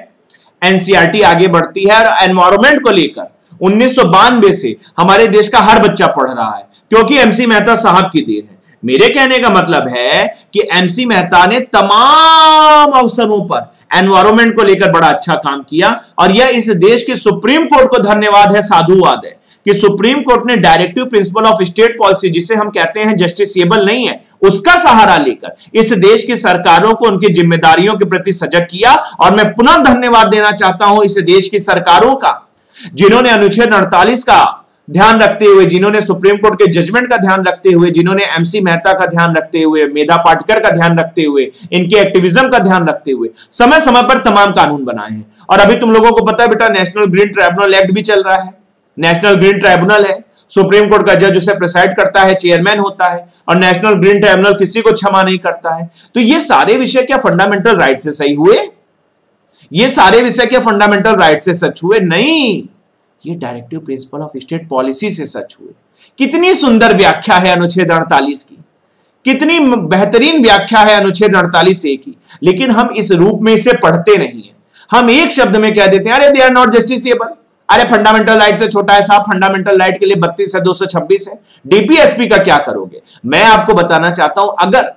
एनसीआरटी आगे बढ़ती है और एनवायरमेंट को लेकर उन्नीस सौ बानवे से हमारे देश का हर बच्चा पढ़ रहा है, क्योंकि एमसी मेहता साहब की देन है। मेरे कहने का मतलब है कि एमसी मेहता ने तमाम अवसरों पर एनवायरमेंट को लेकर बड़ा अच्छा काम किया और यह इस देश के सुप्रीम कोर्ट को धन्यवाद है, साधुवाद है। कि सुप्रीम कोर्ट ने directive principle of state policy, जिसे हम कहते हैं जस्टिसबल नहीं है, उसका सहारा लेकर इस देश की सरकारों को उनकी जिम्मेदारियों के प्रति सजग किया। और मैं पुनः धन्यवाद देना चाहता हूँ इस देश की सरकारों का, जिन्होंने अनुच्छेद अड़तालीस का ध्यान रखते हुए, जिन्होंने सुप्रीम कोर्ट के जजमेंट का ध्यान रखते हुए, जिन्होंने एमसी मेहता का ध्यान रखते हुए, मेधा पाटकर का ध्यान रखते हुए, इनके एक्टिविज्म का ध्यान रखते हुए समय समय पर तमाम कानून बनाए हैं। और अभी तुम लोगों को पता है बेटा नेशनल ग्रीन ट्राइब्यूनल एक्ट भी चल रहा है। नेशनल ग्रीन ट्राइब्यूनल है। सुप्रीम कोर्ट का जज उसे प्रिसाइड करता है चेयरमैन होता है और नेशनल ग्रीन ट्राइब्यूनल किसी को क्षमा नहीं करता है। तो ये सारे विषय क्या फंडामेंटल राइट से सही हुए? ये सारे विषय क्या फंडामेंटल राइट से सच हुए? नहीं। ये directive principle of state policy से सच हुए। कितनी सुंदर व्याख्या है अनुच्छेद अड़तालीस की। कितनी बेहतरीन व्याख्या है अनुच्छेद अड़तालीस ए की। लेकिन हम इस रूप में इसे पढ़ते नहीं है। हम एक शब्द में कह देते हैं, अरे दे आर नॉट जस्टिसबल अरे फंडामेंटल राइट से छोटा है साहब फंडामेंटल राइट के लिए बत्तीस है, दो है। डीपीएसपी का क्या करोगे? मैं आपको बताना चाहता हूँ, अगर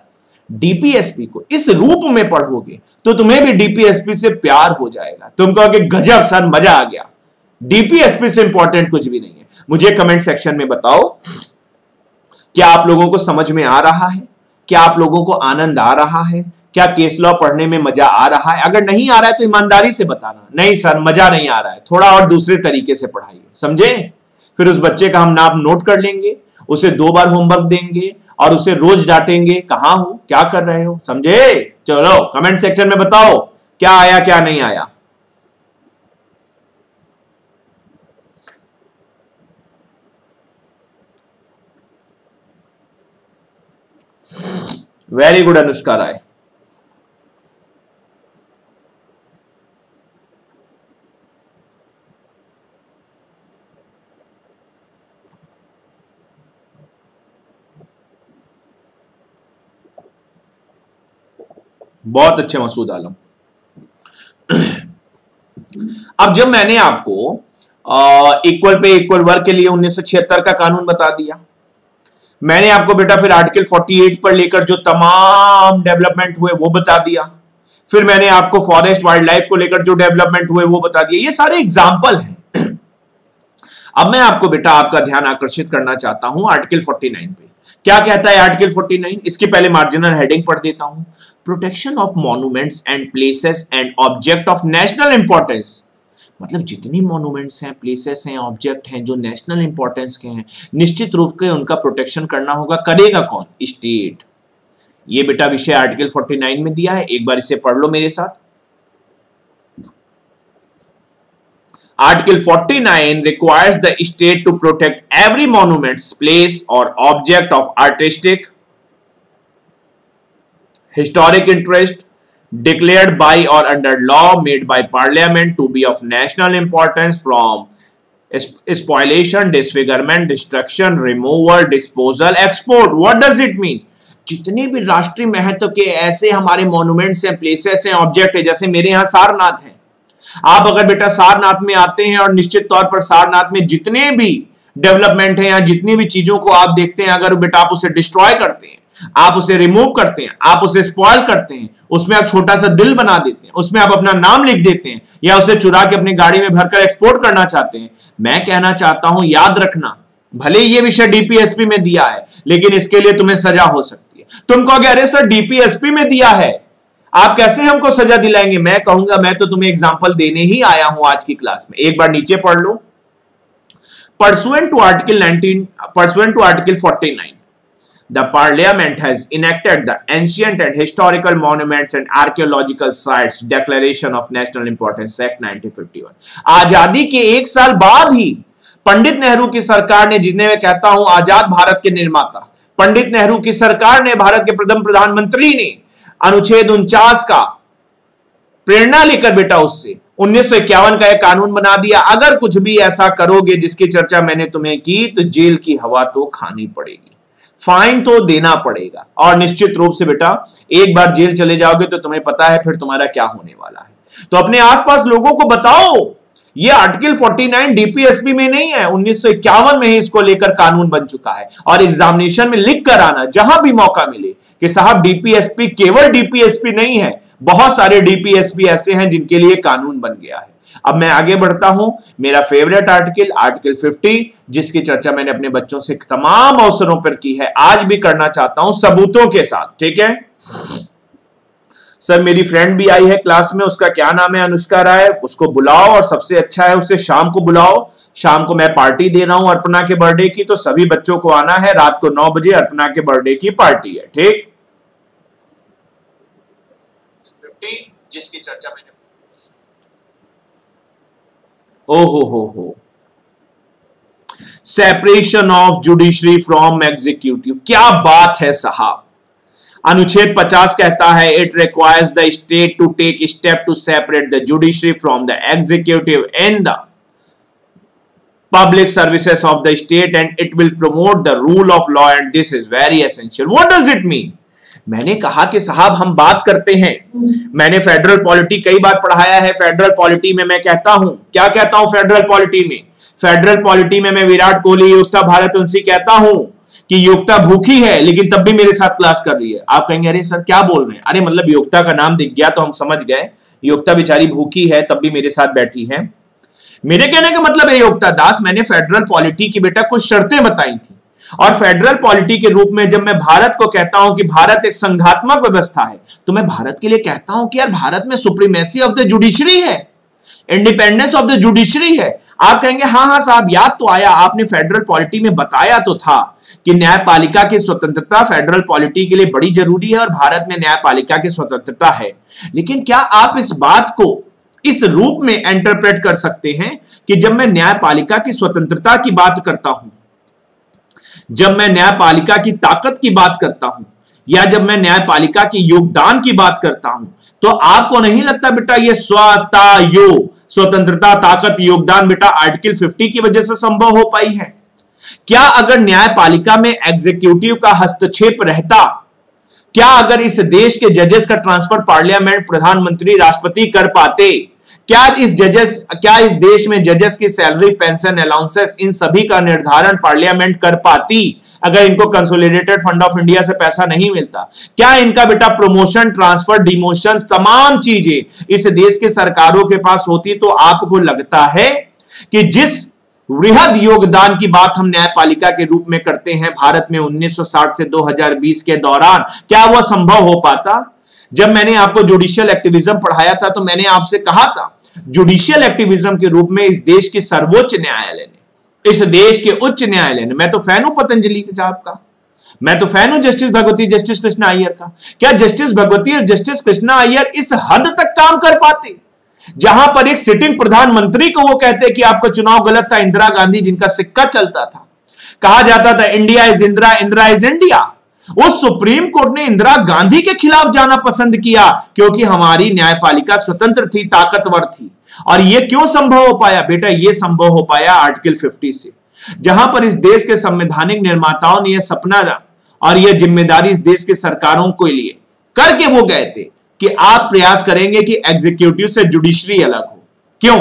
डीपीएसपी को इस रूप में पढ़ोगे तो तुम्हें भी डीपीएसपी से प्यार हो जाएगा। तुम कहोगे गजब सर मज़ा आ गया। डीपीएसपी से इंपॉर्टेंट कुछ भी नहीं है। मुझे कमेंट सेक्शन में बताओ, क्या आप लोगों को समझ में आ रहा है? क्या आप लोगों को आनंद आ रहा है? क्या केस लॉ पढ़ने में मज़ा आ रहा है? अगर नहीं आ रहा है तो ईमानदारी से बताना। नहीं, सर, मज़ा नहीं आ रहा है। थोड़ा और दूसरे तरीके से पढ़ाइए। समझे? फिर उस बच्चे का हम नाम नोट कर लेंगे, उसे दो बार होमवर्क देंगे और उसे रोज डांटेंगे, कहा हो? क्या कर रहे हो? समझे? चलो कमेंट सेक्शन में बताओ, क्या आया, क्या नहीं आया। Very good Anushka Rai. बहुत अच्छे मसूद आलम। अब जब मैंने आपको इक्वल पे इक्वल वर्क के लिए 1976 का कानून बता दिया, मैंने आपको बेटा फिर आर्टिकल 48 पर लेकर जो तमाम डेवलपमेंट हुए वो बता दिया। फिर मैंने आपको फॉरेस्ट वाइल्ड लाइफ को लेकर जो डेवलपमेंट हुए वो बता दिए ये सारे एग्ज़ाम्पल हैं। अब मैं आपको बेटा आपका ध्यान आकर्षित करना चाहता हूँ आर्टिकल 49 पे। क्या कहता है आर्टिकल 49 इसके पहले मार्जिनल हेडिंग पढ़ देता हूँ। Protection of monuments and places and object of national importance मतलब जितनी मॉन्यूमेंट्स हैं प्लेसेस हैं ऑब्जेक्ट हैं जो नेशनल इंपॉर्टेंस के हैं निश्चित रूप से उनका प्रोटेक्शन करना होगा करेगा कौन? स्टेट ये बेटा विषय आर्टिकल 49 में दिया है एक बार इसे पढ़ लो मेरे साथ। Article 49 requires the state to protect every monument, place or object of artistic, historic interest declared by और under law made by parliament to be of national importance from spoliation disfigurement destruction removal disposal export what does it mean जितने भी राष्ट्रीय महत्व के ऐसे हमारे monuments हैं places हैं ऑब्जेक्ट है, जैसे मेरे यहाँ सारनाथ है। आप अगर बेटा सारनाथ में आते हैं और निश्चित तौर पर सारनाथ में जितने भी डेवलपमेंट है या जितनी भी चीज़ों को आप देखते हैं, अगर बेटा आप उसे डिस्ट्रॉय करते हैं आप उसे रिमूव करते हैं, आप उसे स्पॉइल करते हैं, उसमें आप छोटा सा दिल बना देते हैं, उसमें आप अपना नाम लिख देते हैं, या उसे चुरा के अपनी गाड़ी में भरकर एक्सपोर्ट करना चाहते हैं। मैं कहना चाहता हूँ, याद रखना, भले ये विषय डीपीएसपी में दिया है, लेकिन इसके लिए तुम्हें सजा हो सकती है। तुम कहोगे, अरे सर डीपीएसपी में दिया है। आप कैसे हमको सजा दिलाएँगे? मैं कहूँगा, मैं तो तुम्हें एग्ज़ाम्पल देने ही आया हूँ आज की क्लास में। एक बार नीचे पढ़ लो। Pursuant to article 19 pursuant to article 49 the parliament has enacted the ancient and historical monuments and archaeological sites, declaration of national importance, act 1951 आज़ादी के एक साल बाद ही पंडित नेहरू की सरकार ने जिन्हें मैं कहता हूँ, आज़ाद भारत के निर्माता, पंडित नेहरू की सरकार ने, भारत के प्रथम प्रधानमंत्री ने अनुच्छेद उनचास का प्रेरणा लेकर बेटा उससे, उन्नीस सौ इक्यावन का एक कानून बना दिया। अगर कुछ भी ऐसा करोगे जिसकी चर्चा मैंने तुम्हें की तो जेल की हवा तो खानी पड़ेगी। फाइन तो देना पड़ेगा। और निश्चित रूप से बेटा, एक बार जेल चले जाओगे तो तुम्हें पता है फिर तुम्हारा क्या होने वाला है। तो अपने आसपास लोगों को बताओ, ये आर्टिकल 49 डीपीएसपी में नहीं है, उन्नीस सौ इक्यावन में ही इसको लेकर कानून बन चुका है। और एग्जामिनेशन में लिख कर आना, जहाँ भी मौका मिले, कि साहब डीपीएसपी केवल डीपीएसपी नहीं है, बहुत सारे डीपीएसपी ऐसे हैं जिनके लिए कानून बन गया है। अब मैं आगे बढ़ता हूँ। मेरा फेवरेट आर्टिकल आर्टिकल 50 जिसकी चर्चा मैंने अपने बच्चों से तमाम अवसरों पर की है, आज भी करना चाहता हूँ सबूतों के साथ, ठीक है? सर, मेरी फ्रेंड भी आई है क्लास में, उसका क्या नाम है? अनुष्का राय, उसको बुलाओ और सबसे अच्छा है उसे शाम को बुलाओ। शाम को मैं पार्टी दे रहा हूँ अर्पणा के बर्थडे की तो सभी बच्चों को आना है, रात को नौ बजे अर्पणा के बर्थडे की पार्टी है, ठीक? जिसकी चर्चा मैंने ओहो हो हो separation of judiciary from executive क्या बात है साहब? अनुच्छेद 50 कहता है it requires the state to take step to separate the judiciary from the executive in the public services of the state and it will promote the rule of law and this is very essential what does it mean मैंने कहा कि साहब, हम बात करते हैं। मैंने federal polity कई बार पढ़ाया है। फेडरल पॉलिटी में मैं कहता हूँ। क्या कहता हूँ फेडरल पॉलिटी में? फेडरल पॉलिटी में मैं विराट कोहली, युक्ता भारत कहता हूँ कि योग्यता भूखी है, लेकिन तब भी मेरे साथ क्लास कर रही है। आप कहेंगे, अरे सर, क्या बोल रहे हैं? अरे मतलब योग्यता का नाम दिख गया तो हम समझ गए। योग्यता बेचारी भूखी है, तब भी मेरे साथ बैठी है। मेरे कहने का मतलब है, योग्यता दास, मैंने फेडरल पॉलिटी की बेटा कुछ शर्तें बताई थी। और फेडरल पॉलिटी के रूप में जब मैं भारत को कहता हूँ कि भारत एक संघात्मक व्यवस्था है तो मैं भारत के लिए कहता हूँ कि यार भारत में सुप्रीमेसी ऑफ़ द जुडिशरी है इंडिपेंडेंस ऑफ़ द जुडिशरी है। आप कहेंगे हाँ हाँ साहब, याद तो आया, आपने फेडरल पॉलिटी में बताया तो था कि न्यायपालिका की स्वतंत्रता फेडरल पॉलिटी के लिए बड़ी ज़रूरी है और भारत में न्यायपालिका की स्वतंत्रता है। लेकिन क्या आप इस बात को इस रूप में इंटरप्रेट कर सकते हैं कि जब मैं न्यायपालिका की स्वतंत्रता की बात करता हूँ जब मैं न्यायपालिका की ताकत की बात करता हूँ, या जब मैं न्यायपालिका के योगदान की बात करता हूँ तो आपको नहीं लगता बेटा ये स्वतायो, स्वतंत्रता, ताकत, योगदान बेटा आर्टिकल 50 की वजह से संभव हो पाई है? क्या अगर न्यायपालिका में एग्जीक्यूटिव का हस्तक्षेप रहता, क्या अगर इस देश के जजेस का ट्रांसफ़र पार्लियामेंट प्रधानमंत्री, राष्ट्रपति कर पाते क्या इस जजेस क्या इस देश में जजेस की सैलरी पेंशन अलाउंसेस इन सभी का निर्धारण पार्लियामेंट कर पाती अगर इनको कंसोलिडेटेड फंड ऑफ़ इंडिया से पैसा नहीं मिलता? क्या इनका बेटा प्रमोशन ट्रांसफ़र डिमोशन तमाम चीज़ें इस देश के सरकारों के पास होती तो आपको लगता है कि जिस वृहद योगदान की बात हम न्यायपालिका के रूप में करते हैं भारत में 1960 से 2020 के दौरान, क्या वह संभव हो पाता? जब मैंने आपको जुडिशियल एक्टिविज्म पढ़ाया था तो मैंने आपसे कहा था जुडिशियल एक्टिविज्म के रूप में इस देश के सर्वोच्च न्यायालय ने, इस देश के उच्च न्यायालय ने, मैं तो फ़ैन हूँ पतंजलि का मैं तो फ़ैन हूँ जस्टिस भगवती, जस्टिस कृष्णा अय्यर का। क्या जस्टिस भगवती और जस्टिस कृष्णा अय्यर इस हद तक काम कर पाते? जहाँ पर एक सिटिंग प्रधानमंत्री को वो कहते कि आपका चुनाव गलत था, इंदिरा गांधी जिनका सिक्का चलता था। कहा जाता था, India is Indira Indira is India उस सुप्रीम कोर्ट ने इंदिरा गांधी के खिलाफ जाना पसंद किया, क्योंकि हमारी न्यायपालिका स्वतंत्र थी, ताकतवर थी। और यह क्यों संभव हो पाया? बेटा यह संभव हो पाया आर्टिकल 50 से। जहाँ पर इस देश के संवैधानिक निर्माताओं ने यह सपना और यह ज़िम्मेदारी इस देश के सरकारों के लिए करके वो गए थे कि आप प्रयास करेंगे कि एग्जीक्यूटिव से जुडिशरी अलग हो। क्यों?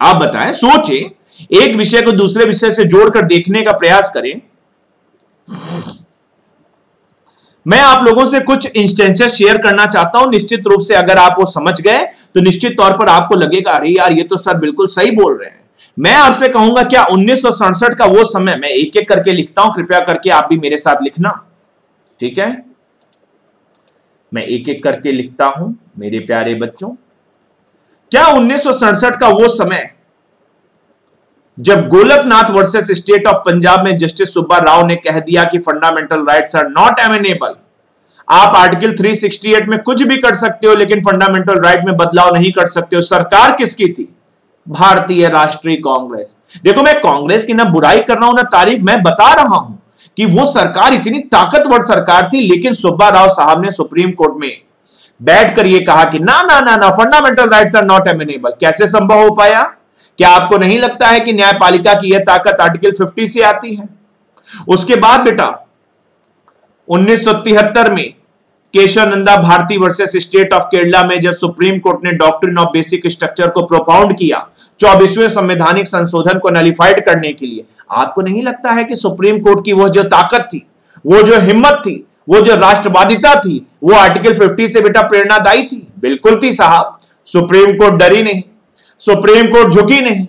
आप बताएँ, सोचे। एक विषय को दूसरे विषय से जोड़कर देखने का प्रयास करें। मैं आप लोगों से कुछ इंस्टेंसेस शेयर करना चाहता हूँ। निश्चित रूप से अगर आप वो समझ गए तो निश्चित तौर पर आपको लगेगा, अरे यार, ये तो सर बिल्कुल सही बोल रहे हैं। मैं आपसे कहूँगा, क्या उन्नीस सौ सड़सठ का वो समय, मैं एक एक करके लिखता हूँ, कृपया करके आप भी मेरे साथ लिखना। ठीक है? मैं एक एक करके लिखता हूँ, मेरे प्यारे बच्चों। क्या उन्नीस सौ सड़सठ का वो समय जब Golaknath versus state of Punjab में जस्टिस सुब्बा राव ने कह दिया कि fundamental rights are not amenable आप आर्टिकल 368 में कुछ भी कर सकते हो, लेकिन फंडामेंटल राइट में बदलाव नहीं कर सकते हो। सरकार किसकी थी? भारतीय राष्ट्रीय कांग्रेस। देखो, मैं कांग्रेस की ना बुराई कर रहा हूँ, ना तारीफ़, मैं बता रहा हूँ कि वो सरकार इतनी ताकतवर सरकार थी, लेकिन सुब्बा राव साहब ने सुप्रीम कोर्ट में बैठकर ये कहा कि ना ना ना ना fundamental rights are not amenable कैसे संभव हो पाया? क्या आपको नहीं लगता है कि न्यायपालिका की यह ताकत आर्टिकल 50 से आती है? उसके बाद बेटा, उन्नीस सौ तिहत्तर में Kesavananda Bharati versus state of Kerala में जब सुप्रीम कोर्ट ने डॉक्ट्रिन ऑफ़ बेसिक स्ट्रक्चर को प्रोपाउंड किया चौबीसवें संवैधानिक संशोधन को नलिफाइड करने के लिए, आपको नहीं लगता है कि सुप्रीम कोर्ट की वह जो ताकत थी, वो जो हिम्मत थी, वो जो राष्ट्रवादिता थी, वो आर्टिकल 50 से बेटा प्रेरणादायी थी? बिल्कुल थी साहब। सुप्रीम कोर्ट डरी नहीं। सुप्रीम कोर्ट झुकी नहीं।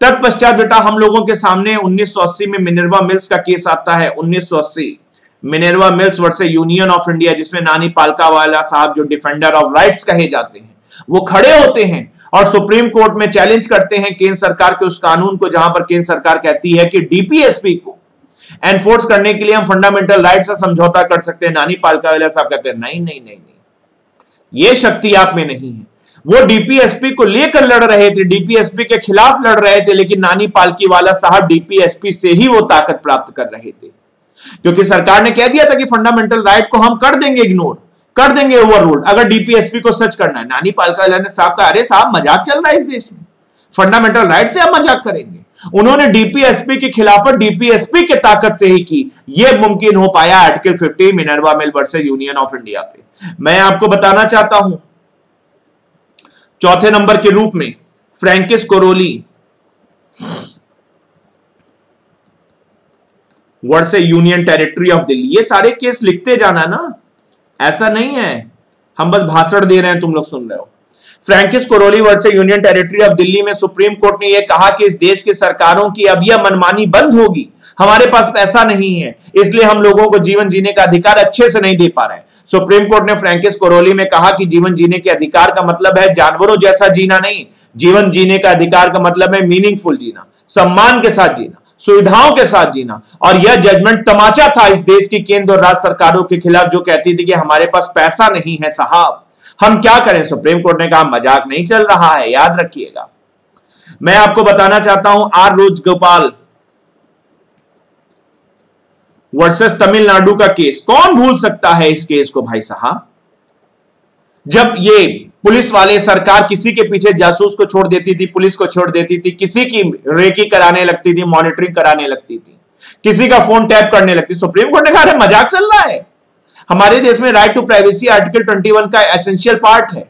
तत्पश्चात बेटा, हम लोगों के सामने 1980 में मिनरवा मिल्स का केस आता है 1980 Minerva mills versus union of India, जिसमें नानी पालका वाला साहब जो डिफेंडर ऑफ़ राइट्स कहे जाते हैं, वो खड़े होते हैं और सुप्रीम कोर्ट में चैलेंज करते हैं केंद्र सरकार के उस कानून को, जहाँ पर केंद्र सरकार कहती है कि डीपीएसपी को एनफोर्स करने के लिए हम फंडामेंटल राइट से समझौता कर सकते हैं। नानी पालका वाला साहब कहते हैं, नहीं नहीं नहीं नहीं, ये शक्ति आप में नहीं है। वो डीपीएसपी को लेकर लड़ रहे थे डीपीएसपी के खिलाफ लड़ रहे थे, लेकिन नानी पालकी वाला साहब डीपीएसपी से ही वो ताकत प्राप्त कर रहे थे। क्योंकि सरकार ने कह दिया था कि फंडामेंटल राइट को हम कर देंगे इग्नोर कर देंगे ओवर रूल अगर डीपीएसपी को सच करना है। नानी पालका ने साहब का अरे साहब, मज़ाक चल रहा है इस देश में। फंडामेंटल राइट से हम मज़ाक करेंगे। उन्होंने डीपीएसपी के खिलाफ डीपीएसपी के ताकत से ही की। यह मुमकिन हो पाया article 50 Minerva mill versus union of India पे। मैं आपको बताना चाहता हूँ चौथे नंबर के रूप में, फ्रैंकिस कोरोली। वर्ड से यूनियन टेरिटरी ऑफ़ दिल्ली। ये सारे केस लिखते जाना ना। ऐसा नहीं है। हम बस भाषण दे रहे हैं, तुम लोग सुन रहे हो। फ्रैंकिस कोरोली वर्ड से यूनियन टेरिटरी ऑफ़ दिल्ली में सुप्रीम कोर्ट ने यह कहा कि इस देश की सरकारों की अब यह मनमानी बंद होगी। हमारे पास पैसा नहीं है, इसलिए हम लोगों को जीवन जीने का अधिकार अच्छे से नहीं दे पा रहे सुप्रीम कोर्ट ने फ्रेंकिस कोरोली में कहा कि जीवन जीने के अधिकार का मतलब है जानवरों जैसा जीना नहीं, जीवन जीने का अधिकार का मतलब है मीनिंगफुल जीना, सम्मान के साथ जीना, सुविधाओं के साथ जीना। और यह जजमेंट तमाचा था इस देश की केंद्र और राज्य सरकारों के खिलाफ जो कहती थी कि हमारे पास पैसा नहीं है साहब। हम क्या करें? सुप्रीम कोर्ट ने कहा, मज़ाक नहीं चल रहा है, याद रखिएगा। मैं आपको बताना चाहता हूँ, आर. रोज गोपाल वर्सेस तमिलनाडु का केस, कौन भूल सकता है इस केस को भाई साहब? जब ये पुलिस वाले सरकार किसी के पीछे जासूस को छोड़ देती थी, पुलिस को छोड़ देती थी, किसी की रेकी कराने लगती थी, मॉनिटरिंग कराने लगती थी, किसी का फ़ोन टैप करने लगती, सुप्रीम कोर्ट ने कहा मज़ाक चल रहा है। हमारे देश में राइट टू प्राइवेसी आर्टिकल 21 का एसेंशियल पार्ट है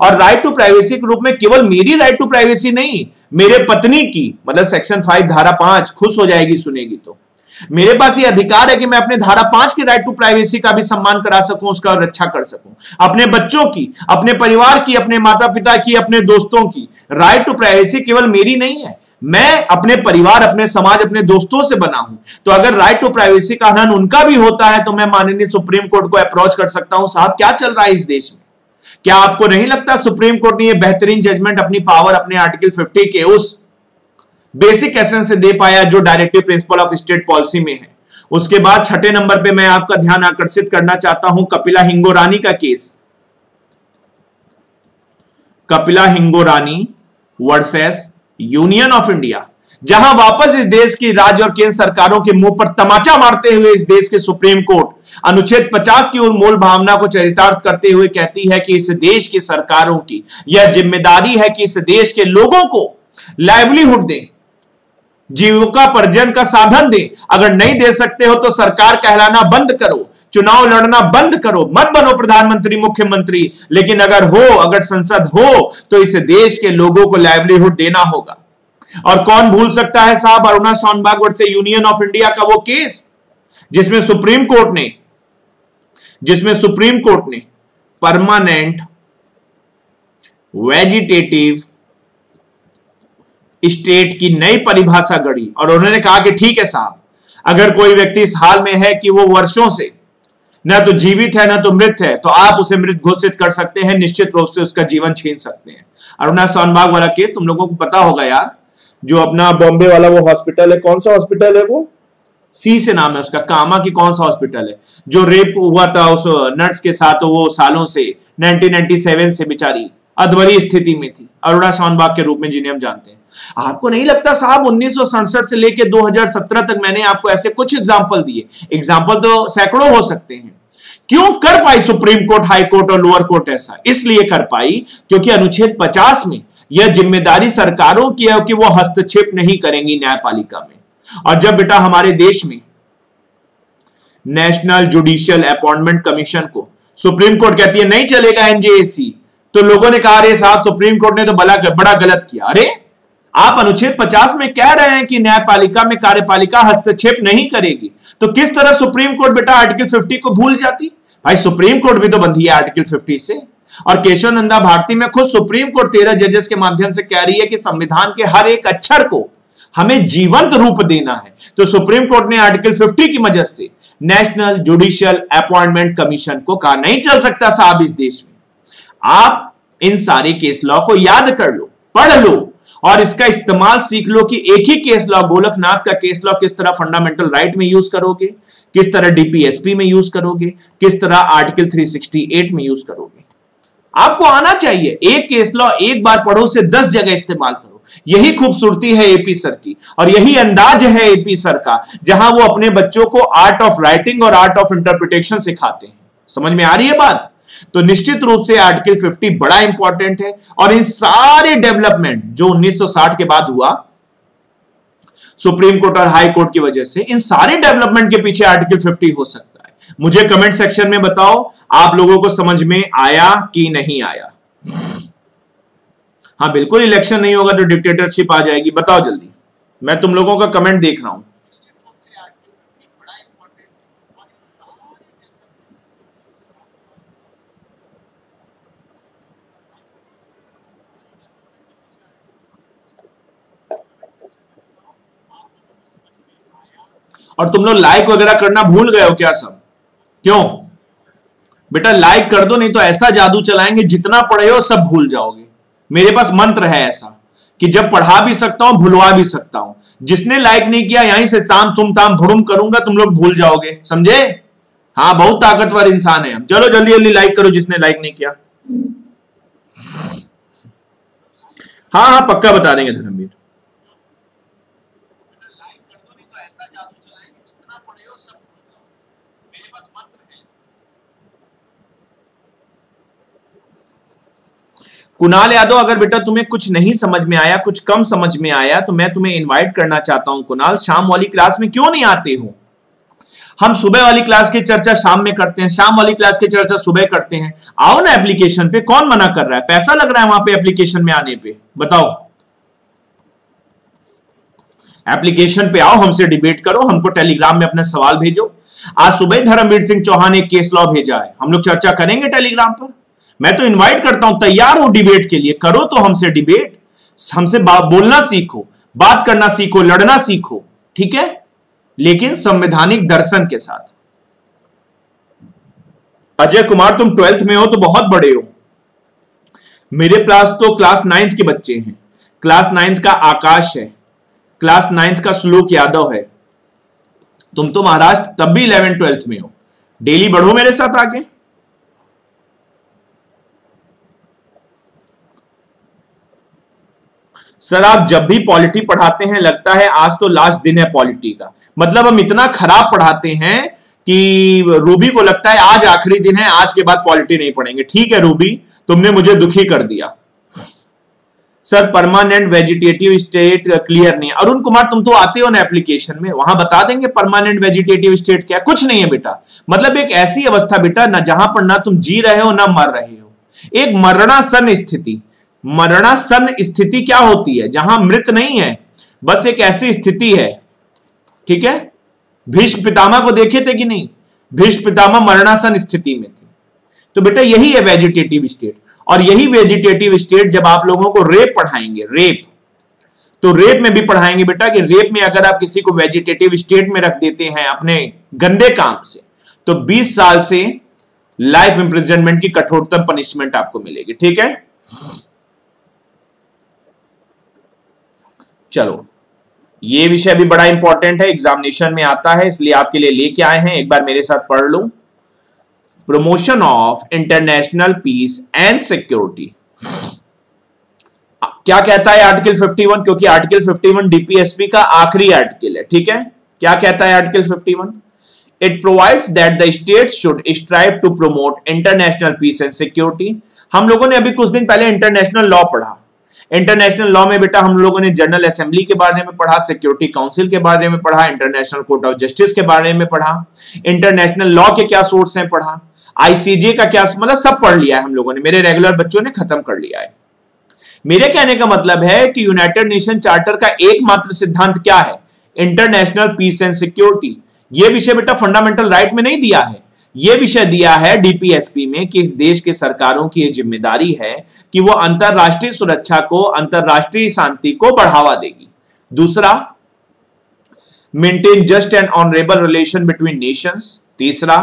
और राइट टू प्राइवेसी के रूप में केवल मेरी राइट टू प्राइवेसी नहीं, मेरे पत्नी की मतलब सेक्शन फाइव धारा पाँच, खुश हो जाएगी, सुनेगी तो। मेरे पास ये अधिकार है कि मैं अपने धारा पाँच की राइट टू प्राइवेसी का भी सम्मान करा सकूँ, उसका रक्षा कर सकूँ। अपने बच्चों की, अपने परिवार की, अपने माता पिता की, अपने दोस्तों की राइट टू प्राइवेसी केवल मेरी नहीं है। मैं अपने परिवार, अपने समाज, अपने दोस्तों से बना हूँ। तो अगर राइट टू प्राइवेसी का हनन उनका भी होता है तो मैं माननीय सुप्रीम कोर्ट को अप्रोच कर सकता हूँ। साहब, क्या चल रहा है इस देश में? क्या आपको नहीं लगता सुप्रीम कोर्ट ने यह बेहतरीन जजमेंट अपनी पावर अपने आर्टिकल 50 के उस बेसिक एसेंस दे पाया जो directive principle of state policy में है। उसके बाद छठे नंबर पे मैं आपका ध्यान आकर्षित करना चाहता हूँ कपिला हिंगोरानी का case. Kapila Hingorani versus union of India, जहाँ वापस इस देश की राज्य और केंद्र सरकारों के मुँह पर तमाचा मारते हुए इस देश के सुप्रीम कोर्ट अनुच्छेद 50 की मूल भावना को चरितार्थ करते हुए कहती है कि इस देश की सरकारों की यह ज़िम्मेदारी है कि इस देश के लोगों को लाइवलीहुड दें। जीविका पर्जन का साधन दे। अगर नहीं दे सकते हो तो सरकार कहलाना बंद करो, चुनाव लड़ना बंद करो। मत बनो प्रधानमंत्री, मुख्यमंत्री। लेकिन अगर हो, अगर संसद हो तो इसे देश के लोगों को लाइवलीहुड देना होगा। और कौन भूल सकता है साहब अरुणा सोनबाग से यूनियन ऑफ़ इंडिया का वो केस, जिसमें सुप्रीम कोर्ट ने, जिसमें सुप्रीम कोर्ट ने परमानेंट वेजिटेटिव स्टेट की नई परिभाषा गढ़ी और उन्होंने कहा कि ठीक है साहब, अगर कोई व्यक्ति इस हाल में है कि वो वर्षों से न तो जीवित है, न तो मृत है तो आप उसे मृत घोषित कर सकते हैं, निश्चित रूप से उसका जीवन छीन सकते हैं। अरुणा सोनबाग वाला केस तुम लोगों को पता होगा यार, जो अपना बॉम्बे वाला वो हॉस्पिटल है, कौन सा हॉस्पिटल है वो? सी से नाम है उसका, कामा की कौन सा हॉस्पिटल है, जो रेप हुआ था उस नर्स के साथ वो सालों से 1997 से बेचारी। अधवरी स्थिति में थी। अरुणा सोनबाग के रूप में जिन्हें हम जानते हैं। आपको नहीं लगता साहब, उन्नीस से लेकर 2017 तक मैंने आपको ऐसे कुछ एग्ज़ाम्पल दिए? एग्ज़ाम्पल तो सैकड़ों हो सकते हैं। क्यों कर पाई सुप्रीम कोर्ट, हाई कोर्ट और लोअर कोर्ट ऐसा? इसलिए कर पाई क्योंकि अनुच्छेद 50 में यह ज़िम्मेदारी सरकारों की है कि वो हस्तक्षेप नहीं करेंगी न्यायपालिका में। और जब बेटा हमारे देश में नेशनल जुडिशियल अपॉइंटमेंट कमीशन को सुप्रीम कोर्ट कहती है, नहीं चलेगा एनजेएसी तो लोगों ने कहा, अरे साहब, सुप्रीम कोर्ट ने तो बड़ा बड़ा गलत किया। अरे, आप अनुच्छेद 50 में कह रहे हैं कि न्यायपालिका में कार्यपालिका हस्तक्षेप नहीं करेगी। तो किस तरह सुप्रीम कोर्ट बेटा आर्टिकल 50 को भूल जाती? भाई, सुप्रीम कोर्ट भी तो बंधी है आर्टिकल 50 से। और केशव नंदा भारती में खुद सुप्रीम कोर्ट तेरह जजेस के माध्यम से कह रही है कि संविधान के हर एक अक्षर को हमें जीवंत रूप देना है। तो सुप्रीम कोर्ट ने आर्टिकल 50 की मदद से नेशनल जुडिशियल अपॉइंटमेंट कमीशन को कहा, नहीं चल सकता साहब इस देश में। आप इन सारे केस लॉ को याद कर लो, पढ़ लो और इसका इस्तेमाल सीख लो कि एक ही केस लॉ गोलकनाथ का केस लॉ किस तरह फंडामेंटल राइट में यूज़ करोगे, किस तरह डीपीएसपी में यूज़ करोगे, किस तरह आर्टिकल 368 में यूज़ करोगे। आपको आना चाहिए, एक केस लॉ एक बार पढ़ो से दस जगह इस्तेमाल करो। यही खूबसूरती है एपी सर की और यही अंदाज है एपी सर का, जहाँ वो अपने बच्चों को आर्ट ऑफ़ राइटिंग और आर्ट ऑफ़ इंटरप्रिटेशन सिखाते हैं। समझ में आ रही है बात? तो निश्चित रूप से आर्टिकल 50 बड़ा इंपॉर्टेंट है और इन सारे डेवलपमेंट जो 1960 के बाद हुआ, सुप्रीम कोर्ट और हाई कोर्ट की वजह से, इन सारे डेवलपमेंट के पीछे आर्टिकल 50 हो सकता है। मुझे कमेंट सेक्शन में बताओ, आप लोगों को समझ में आया कि नहीं आया? हाँ बिल्कुल इलेक्शन नहीं होगा तो डिक्टेटरशिप आ जाएगी। बताओ जल्दी। मैं तुम लोगों का कमेंट देख रहा हूँ। और तुम लोग लाइक वगैरह करना भूल गए हो क्या सब? क्यों? बेटा लाइक कर दो, नहीं तो ऐसा जादू चलाएँगे जितना पढ़े हो सब भूल जाओगे। मेरे पास मंत्र है ऐसा कि जब पढ़ा भी सकता हूँ, भुलवा भी सकता हूँ। जिसने लाइक नहीं किया, यहीं से ताम तुम ताम भुड़ुम करूँगा, तुम लोग भूल जाओगे। समझे? हाँ बहुत ताकतवर इंसान है। चलो, जल्दी जल्दी लाइक करो जिसने लाइक नहीं किया। हाँ हाँ पक्का बता देंगे धर्मवीर। कुणाल यादव, अगर बेटा तुम्हें कुछ नहीं समझ में आया, कुछ कम समझ में आया तो मैं तुम्हें इनवाइट करना चाहता हूँ कुणाल। शाम वाली क्लास में क्यों नहीं आते हो? हम सुबह वाली क्लास की चर्चा शाम में करते हैं, शाम वाली क्लास की चर्चा सुबह करते हैं। आओ ना एप्लीकेशन पे, कौन मना कर रहा है? पैसा लग रहा है वहाँ पे एप्लीकेशन में आने पे। बताओ। एप्लीकेशन पे आओ, हमसे डिबेट करो, हमको टेलीग्राम में अपना सवाल भेजो। आज सुबह धर्मवीर सिंह चौहान एक केस लॉ भेजा है। हम लोग चर्चा करेंगे टेलीग्राम पर। मैं तो इनवाइट करता हूँ, तैयार हो डिबेट के लिए। करो तो हमसे डिबेट हमसे बोलना सीखो, बात करना सीखो, लड़ना सीखो, ठीक है? लेकिन संवैधानिक दर्शन के साथ। अजय कुमार, तुम ट्वेल्थ में हो तो बहुत बड़े हो। मेरे पास तो क्लास नाइन्थ के बच्चे हैं। क्लास नाइन्थ का आकाश है। क्लास नाइन्थ का श्लोक यादव है। तुम तो महाराष्ट्र तब भी इलेवन ट्वेल्थ में हो। डेली बढ़ो मेरे साथ आगे। सर आप जब भी पॉलिटी पढ़ाते हैं, लगता है आज तो लास्ट दिन है पॉलिटी का। मतलब हम इतना खराब पढ़ाते हैं कि रूबी को लगता है आज आखिरी दिन है, आज के बाद पॉलिटी नहीं पढ़ेंगे। ठीक है रूबी तुमने मुझे दुखी कर दिया। Sir permanent vegetative state clear नहीं है। अरुण कुमार, तुम तो आते हो ना एप्लीकेशन में, वहाँ बता देंगे परमानेंट वेजिटेटिव स्टेट क्या कुछ नहीं है बेटा। मतलब एक ऐसी अवस्था बेटा, ना जहाँ पर ना तुम जी रहे हो, ना मर रहे हो। एक मरणासन स्थिति। मरणासन स्थिति क्या होती है? जहाँ मृत नहीं है, बस एक ऐसी स्थिति है। ठीक है? भीष्म पितामह को देखे थे कि नहीं? भीष्म पितामह मरणासन स्थिति में थे। तो बेटा, यही है वेजिटेटिव स्टेट और यही वेजिटेटिव स्टेट जब आप लोगों को रेप पढ़ाएँगे रेप तो रेप में भी पढ़ाएँगे बेटा कि रेप में अगर आप किसी को वेजिटेटिव स्टेट में रख देते हैं अपने गंदे काम से तो 20 साल से लाइफ इंप्रिजनमेंट की कठोरतम पनिशमेंट आपको मिलेगी। ठीक है? चलो। ये विषय भी बड़ा इंपॉर्टेंट है एग्जामिनेशन में आता है, इसलिए आपके लिए लेके आए हैं, एक बार मेरे साथ पढ़ लो। Promotion of international peace and security क्या कहता है आर्टिकल 51 क्योंकि आर्टिकल 51 डीपीएसपी का आखिरी आर्टिकल है, ठीक है? क्या कहता है article 51 it provides that the state should strive to promote international peace and security हम लोगों ने अभी कुछ दिन पहले इंटरनेशनल लॉ पढ़ा। इंटरनेशनल लॉ में बेटा हम लोगों ने जनरल असेंबली के बारे में पढ़ा सिक्योरिटी काउंसिल के बारे में पढ़ा इंटरनेशनल कोर्ट ऑफ़ जस्टिस के बारे में पढ़ा इंटरनेशनल लॉ के क्या सोर्स हैं पढ़ा आईसीजे का क्या मतलब सब पढ़ लिया है हम लोगों ने, मेरे रेगुलर बच्चों ने खत्म कर लिया है। मेरे कहने का मतलब है कि यूनाइटेड नेशन चार्टर का एकमात्र सिद्धांत क्या है? इंटरनेशनल पीस एंड सिक्योरिटी ये विषय बेटा फंडामेंटल राइट में नहीं दिया है। यह विषय दिया है डीपीएसपी में कि इस देश के सरकारों की यह ज़िम्मेदारी है कि वो अंतरराष्ट्रीय सुरक्षा को, अंतरराष्ट्रीय शांति को बढ़ावा देगी। दूसरा maintain just and honourable relation between nations तीसरा,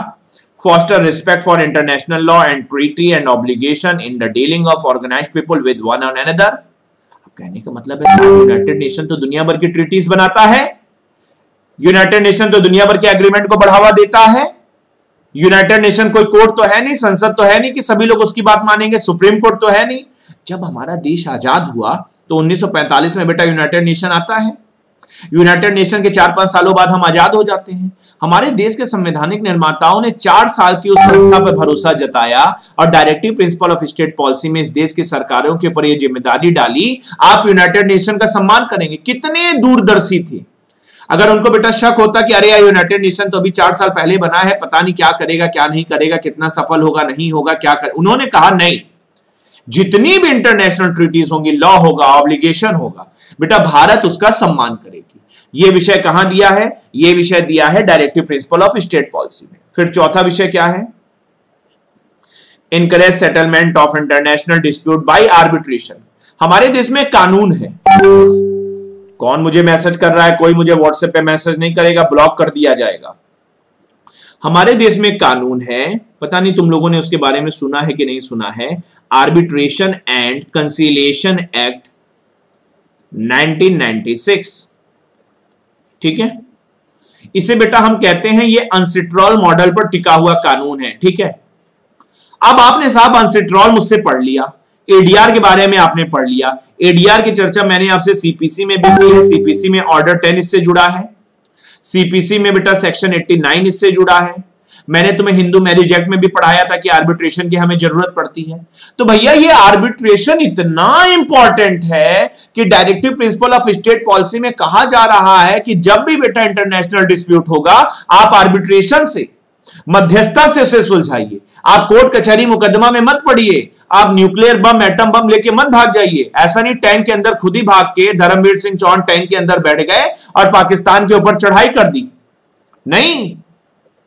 foster respect for international law and treaty and obligation in the dealing of organized people with one another कहने का मतलब है यूनाइटेड नेशन तो दुनिया भर की ट्रीटीज बनाता है। यूनाइटेड नेशन तो दुनिया भर के एग्रीमेंट को बढ़ावा देता है। यूनाइटेड नेशन कोई कोर्ट तो है नहीं, संसद तो है नहीं कि सभी लोग उसकी बात मानेंगे, सुप्रीम कोर्ट तो है नहीं। जब हमारा देश आज़ाद हुआ तो 1945 में बेटा यूनाइटेड नेशन आता है। यूनाइटेड नेशन के चार पाँच सालों बाद हम आज़ाद हो जाते हैं। हमारे देश के संवैधानिक निर्माताओं ने चार साल की उस संस्था पर भरोसा जताया और directive principle of state policy में इस देश की सरकारों के ऊपर यह ज़िम्मेदारी डाली, आप यूनाइटेड नेशन का सम्मान करेंगे। कितने दूरदर्शी थे। अगर उनको बेटा शक होता कि अरे यार यूनाइटेड नेशन तो अभी चार साल पहले बना है, पता नहीं क्या करेगा, क्या नहीं करेगा, कितना सफल होगा, नहीं होगा, क्या कर? उन्होंने कहा, नहीं, जितनी भी इंटरनेशनल ट्रीटीज होंगी लॉ होगा ऑब्लिगेशन होगा, बेटा भारत उसका सम्मान करेगी। यह विषय कहाँ दिया है? यह विषय दिया है directive principle of state policy में। फिर चौथा विषय क्या है? Encourage settlement of international dispute by arbitration हमारे देश में कानून है। कौन मुझे मैसेज कर रहा है, कोई मुझे व्हाट्सएप पे मैसेज नहीं करेगा ब्लॉक कर दिया जाएगा। हमारे देश में कानून है, पता नहीं तुम लोगों ने उसके बारे में सुना है कि नहीं सुना है आर्बिट्रेशन एंड कंसिलेशन एक्ट 1996 ठीक है? इसे बेटा हम कहते हैं, ये अनसिट्रॉल मॉडल पर टिका हुआ कानून है, ठीक है? अब आपने साहब अनसिट्रॉल मुझसे पढ़ लिया। एडीआर के बारे में आपने पढ़ लिया। एडीआर की चर्चा मैंने आपसे सीपीसी में भी की है। सीपीसी में ऑर्डर टेन इससे जुड़ा है। सीपीसी में बेटा सेक्शन 89 इससे जुड़ा है। मैंने तुम्हें हिंदू मैरिज एक्ट में भी पढ़ाया था कि आर्बिट्रेशन की हमें ज़रूरत पड़ती है। तो भैया, ये आर्बिट्रेशन इतना इंपॉर्टेंट है कि directive principle of state policy में कहा जा रहा है कि जब भी बेटा इंटरनेशनल डिस्प्यूट होगा, आप आर्बिट्रेशन से मध्यस्थता से उसे सुलझाइए। आप कोर्ट कचहरी मुकदमा में मत पड़िए। आप न्यूक्लियर बम, एटम बम लेके मत भाग जाइए। ऐसा नहीं, टैंक के अंदर खुद ही भाग के धर्मवीर सिंह चौहान टैंक के अंदर बैठ गए और पाकिस्तान के ऊपर चढ़ाई कर दी। नहीं,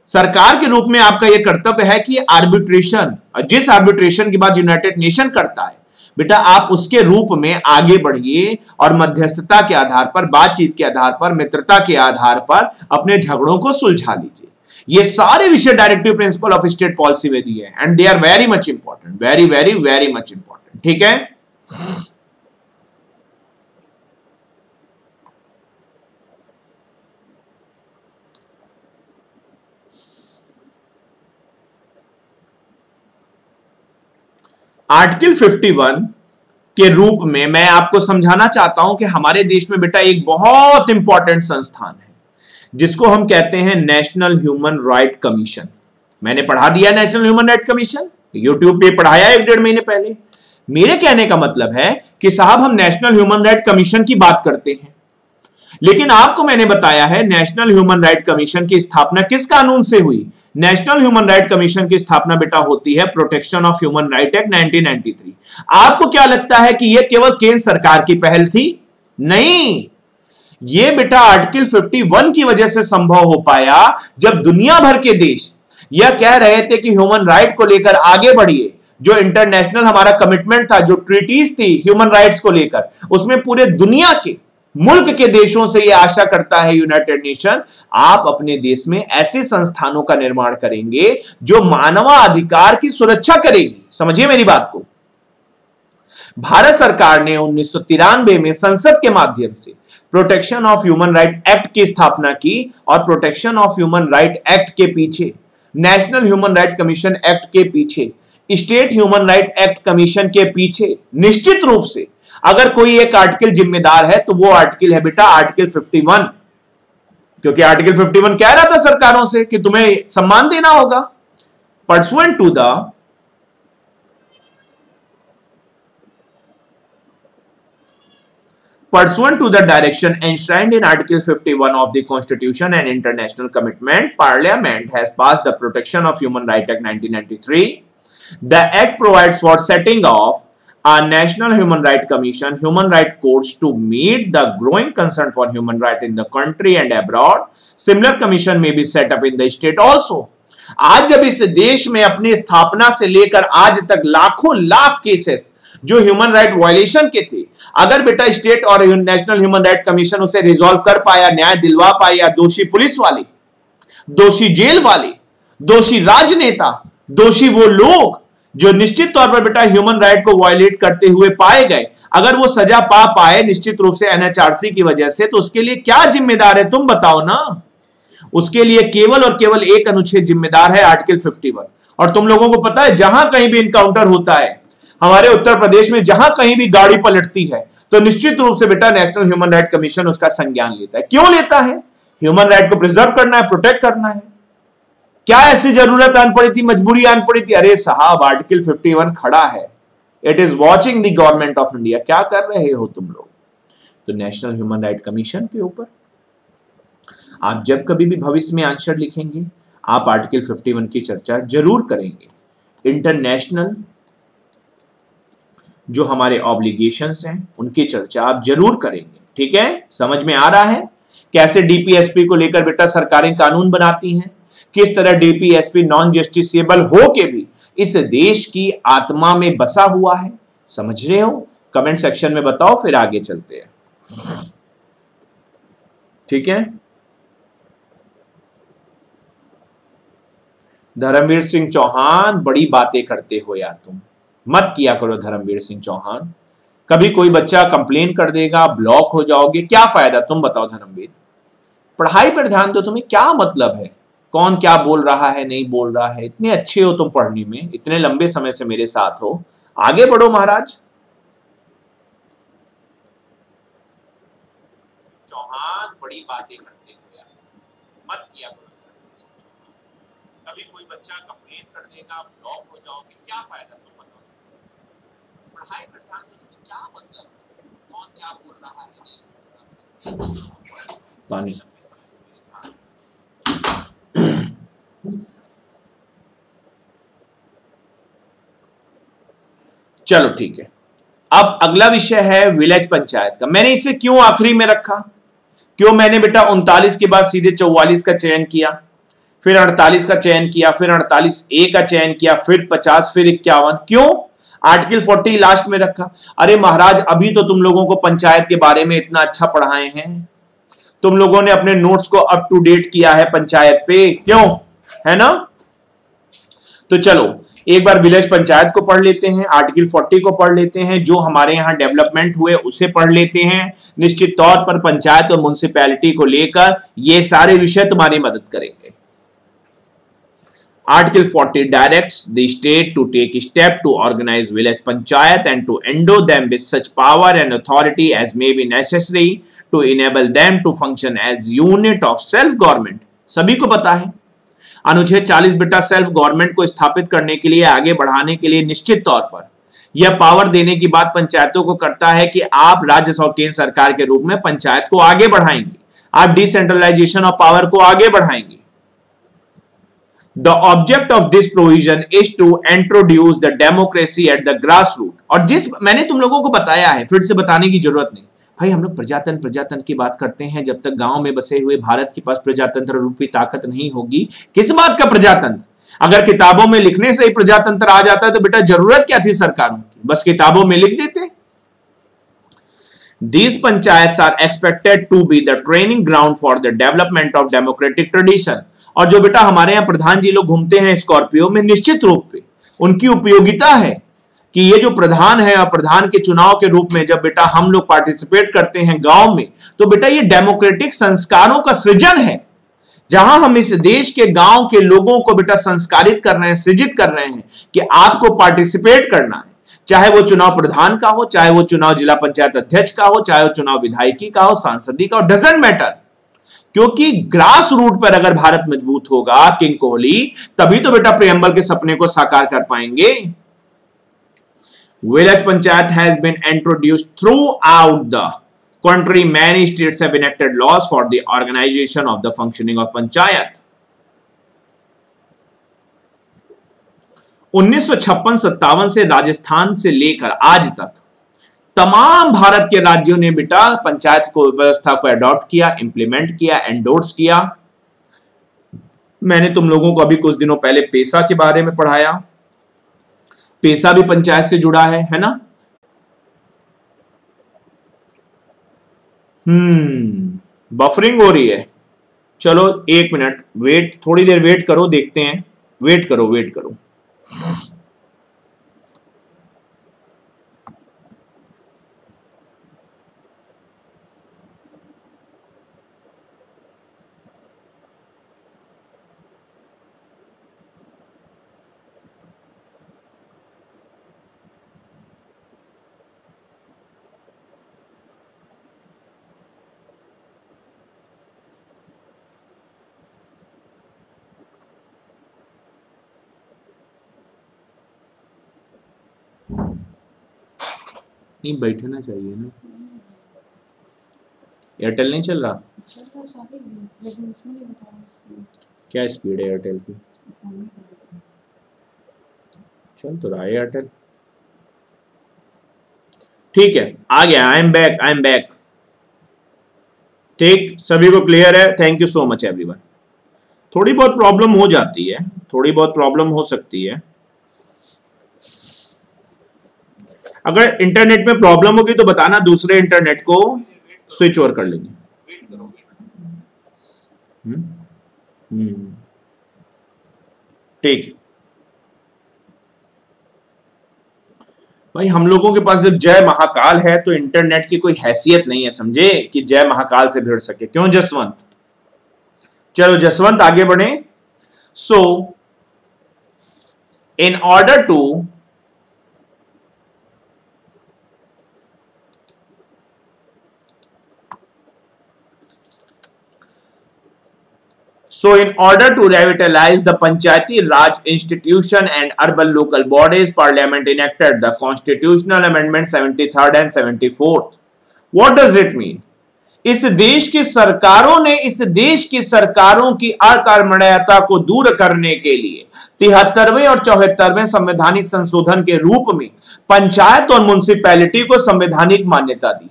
सरकार के रूप में आपका यह कर्तव्य है कि आर्बिट्रेशन जिस आर्बिट्रेशन की बात यूनाइटेड नेशन करता है, बेटा आप उसके रूप में आगे बढ़िए और मध्यस्थता के आधार पर, बातचीत के आधार पर, मित्रता के आधार पर अपने झगड़ों को सुलझा लीजिए। ये सारे विषय directive principle of state policy में दिए and they are very much important very very very much important ठीक है? आर्टिकल 51 के रूप में मैं आपको समझाना चाहता हूँ कि हमारे देश में बेटा एक बहुत इंपॉर्टेंट संस्थान है। जिसको हम कहते हैं नेशनल ह्यूमन राइट कमीशन मैंने पढ़ा दिया national human right commission YouTube पे पढ़ाया एक डेढ़ महीने पहले. मेरे कहने का मतलब है कि साहब, हम नेशनल ह्यूमन राइट कमीशन की बात करते हैं. लेकिन आपको मैंने बताया है नेशनल ह्यूमन राइट कमीशन की स्थापना किस कानून से हुई? नेशनल ह्यूमन राइट कमीशन की स्थापना बेटा होती है protection of human right act 1993 आपको क्या लगता है कि यह केवल केंद्र सरकार की पहल थी? नहीं। ये बेटा आर्टिकल 51 की वजह से संभव हो पाया जब दुनिया भर के देश यह कह रहे थे कि ह्यूमन राइट को लेकर आगे बढ़िए, जो इंटरनेशनल हमारा कमिटमेंट था, जो ट्रीटीज थी ह्यूमन राइट्स को लेकर, उसमें पूरे दुनिया के, मुल्क के देशों से यह आशा करता है यूनाइटेड नेशन आप अपने देश में ऐसे संस्थानों का निर्माण करेंगे जो मानवाधिकार की सुरक्षा करेगी। समझिए मेरी बात को। भारत सरकार ने उन्नीस सौ तिरानवे में संसद के माध्यम से protection of human right act की स्थापना की और protection of human right act के पीछे national human right commission act के पीछे state human right act commission के पीछे निश्चित रूप से अगर कोई एक आर्टिकल जिम्मेदार है तो वो आर्टिकल है बेटा आर्टिकल 51 क्योंकि आर्टिकल 51 कह रहा था सरकारों से कि तुम्हें सम्मान देना होगा। Pursuant to the Pursuant to the direction enshrined in Article 51 of the Constitution and international commitment, Parliament has passed the Protection of Human Rights Act 1993. The Act provides for setting off a National Human Rights Commission, human rights courts to meet the growing concern for human rights in the country and abroad. Similar commission may be set up in the state also. आज जब इस देश में अपनी स्थापना से लेकर आज तक लाखों लाख केसेस जो ह्यूमन राइट वायलेशन के थे। अगर बेटा स्टेट और नेशनल ह्यूमन राइट कमीशन उसे रिजोल्व कर पाया, न्याय दिलवा पाया, दोषी पुलिस वाले, दोषी जेल वाले, दोषी राजनेता, दोषी वो लोग जो निश्चित तौर पर बेटा ह्यूमन राइट को वायलेट करते हुए पाए गए, अगर वो सजा पा पाए निश्चित रूप से एनएचआरसी की वजह से तो उसके लिए क्या जिम्मेदार है तुम बताओ ना? उसके लिए केवल और केवल एक अनुच्छेद जिम्मेदार है आर्टिकल 51 और तुम लोगों को पता है, जहाँ कहीं भी इनकाउंटर होता है हमारे उत्तर प्रदेश में जहाँ कहीं भी गाड़ी पलटती है तो निश्चित रूप से बेटा नेशनल ह्यूमन राइट कमीशन उसका संज्ञान लेता है। क्यों लेता है? ह्यूमन राइट को प्रिजर्व करना है प्रोटेक्ट करना है। क्या ऐसी ज़रूरत आन पड़ी थी, मजबूरी आन पड़ी थी? अरे साहब आर्टिकल 51 खड़ा है। It is watching the government of India क्या कर रहे हो तुम लोग? तो नेशनल ह्यूमन राइट कमीशन के ऊपर। आप जब कभी भी भविष्य में आंसर लिखेंगे, आप आर्टिकल 51 की चर्चा ज़रूर करेंगे। इंटरनेशनल जो हमारे ऑब्लिगेशंस हैं, उनकी चर्चा आप ज़रूर करेंगे। ठीक है? समझ में आ रहा है? कैसे डीपीएसपी को लेकर बेटा सरकारें कानून बनाती हैं? किस तरह डीपीएसपी नॉन जस्टिसेबल हो के भी इस देश की आत्मा में बसा हुआ है? समझ रहे हो? कमेंट सेक्शन में बताओ, फिर आगे चलते हैं। ठीक है? धर्मवीर सिंह चौहान, बड़ी बातें करते हो यार तुम। मत किया करो धर्मवीर सिंह चौहान। कभी कोई बच्चा कंप्लेन कर देगा ब्लॉक हो जाओगे, क्या फ़ायदा? तुम बताओ धर्मवीर। पढ़ाई पर ध्यान दो, तुम्हें क्या मतलब है? कौन क्या बोल रहा है, नहीं बोल रहा है? इतने अच्छे हो तुम पढ़ने में, इतने लंबे समय से मेरे साथ हो। आगे बढ़ो महाराज। चौहान, बड़ी बातें करते हुए मत किया कभी बच्चा कंप्लेन कर देगा ब्लॉक हो जाओगे, क्या फ़ायदा तुम बताओ पढ़ाई पर ध्यान दो क्या मतलब कौन क्या बोल रहा है पानी। चलो ठीक है। अब अगला विषय है विलेज पंचायत का। मैंने इसे क्यों आखिरी में रखा? क्यों मैंने बेटा उनतालीस के बाद सीधे चौवालीस का चयन किया? फिर अड़तालीस का चयन किया, फिर अड़तालीस ए का चयन किया, फिर पचास, फिर इक्यावन। क्यों? आर्टिकल फोर्टी लास्ट में रखा। अरे महाराज, अभी तो तुम लोगों को पंचायत के बारे में इतना अच्छा पढ़ाए हैं। तुम लोगों ने अपने नोट्स को अप टू डेट किया है पंचायत पे। क्यों? है ना? तो चलो, एक बार विलेज पंचायत को पढ़ लेते हैं आर्टिकल 40 को पढ़ लेते हैं, जो हमारे यहाँ डेवलपमेंट हुए, उसे पढ़ लेते हैं। निश्चित तौर पर पंचायत और म्यूनिसिपैलिटी को लेकर ये सारे विषय तुम्हारी मदद करेंगे। Article 40 directs the state to take step to organize village panchayat and to endow them with such power and authority as may be necessary to enable them to function as unit of self government सभी को पता है अनुच्छेद 40 बेटा self government को स्थापित करने के लिए आगे बढ़ाने के लिए निश्चित तौर पर यह पावर देने की बात पंचायतों को करता है कि आप राज्य और केंद्र सरकार के रूप में पंचायत को आगे बढ़ाएँगे आप डिसेंट्रलाइजेशन ऑफ़ पावर को आगे बढ़ाएँगे the object of this provision is to introduce the democracy at the grass root और जिस, मैंने तुम लोगों को बताया है, फिर से बताने की ज़रूरत नहीं। भाई, हम लोग प्रजातंत्र प्रजातंत्र की बात करते हैं, जब तक गाँव में बसे हुए भारत के पास प्रजातंत्र रूपी ताकत नहीं होगी। किस बात का प्रजातंत्र? अगर किताबों में लिखने से ही प्रजातंत्र आ जाता है तो बेटा ज़रूरत क्या थी सरकारों की? बस किताबों में लिख देते। These panchayat are expected to be the training ground for the development of democratic tradition और जो बेटा हमारे यहाँ प्रधान जी लोग घूमते हैं स्कॉर्पियो में, निश्चित रूप से उनकी उपयोगिता है कि ये जो प्रधान है और प्रधान के चुनाव के रूप में जब बेटा हम लोग पार्टिसिपेट करते हैं गाँव में तो बेटा ये डेमोक्रेटिक संस्कारों का सृजन है। जहाँ हम इस देश के गाँव के लोगों को बेटा संस्कारित कर रहे हैं, सृजित कर रहे हैं कि आपको पार्टिसिपेट करना है। चाहे वो चुनाव प्रधान का हो, चाहे वो चुनाव जिला पंचायत अध्यक्ष का हो, चाहे वो चुनाव विधायकी का हो, सांसदी का हो डजेंट मैटर क्योंकि ग्रास रूट पर अगर भारत मज़बूत होगा किंग कोहली तभी तो बेटा प्रियम्बल के सपने को साकार कर पाएँगे। Village panchayat has been introduced throughout the country many states have enacted laws for the organisation of the functioning of panchayat 1956-57 से राजस्थान से लेकर आज तक, तमाम भारत के राज्यों ने बेटा पंचायत को व्यवस्था को अडॉप्ट किया इंप्लीमेंट किया एंडोर्स किया। मैंने तुम लोगों को अभी कुछ दिनों पहले पेशा के बारे में पढ़ाया। पेशा भी पंचायत से जुड़ा है है ना? हम्म बफरिंग हो रही है। चलो, एक मिनट वेट थोड़ी देर वेट करो, देखते हैं। वेट करो वेट करो। ha नहीं बैठना चाहिए ना। एयरटेल नहीं चल रहा? क्या स्पीड है एयरटेल की? चल तो रहा है एयरटेल ठीक है, आ गया I am back I am back ठीक, सभी को क्लियर है? Thank you so much everyone थोड़ी बहुत प्रॉब्लम हो जाती है, थोड़ी बहुत प्रॉब्लम हो सकती है। अगर इंटरनेट में प्रॉब्लम होगी तो बताना, दूसरे इंटरनेट को स्विच ओवर कर लेंगे। हम्म? हम्म। ठीक भाई, हम लोगों के पास जब जय महाकाल है तो इंटरनेट की कोई हैसियत नहीं है, समझे? कि जय महाकाल से भिड़ सके। क्यों जसवंत? चलो, जसवंत आगे बढ़े। So in order to So in order to revitalize the Panchayati Raj institution and urban local bodies, Parliament enacted the Constitutional Amendment 73rd and 74th. What does it mean? इस देश की सरकारों ने इस देश की सरकारों की अकर्मण्यता को दूर करने के लिए तिहत्तरवें और चौहत्तरवें संवैधानिक संशोधन के रूप में पंचायत और म्यूनिसिपैलिटी को संवैधानिक मान्यता दी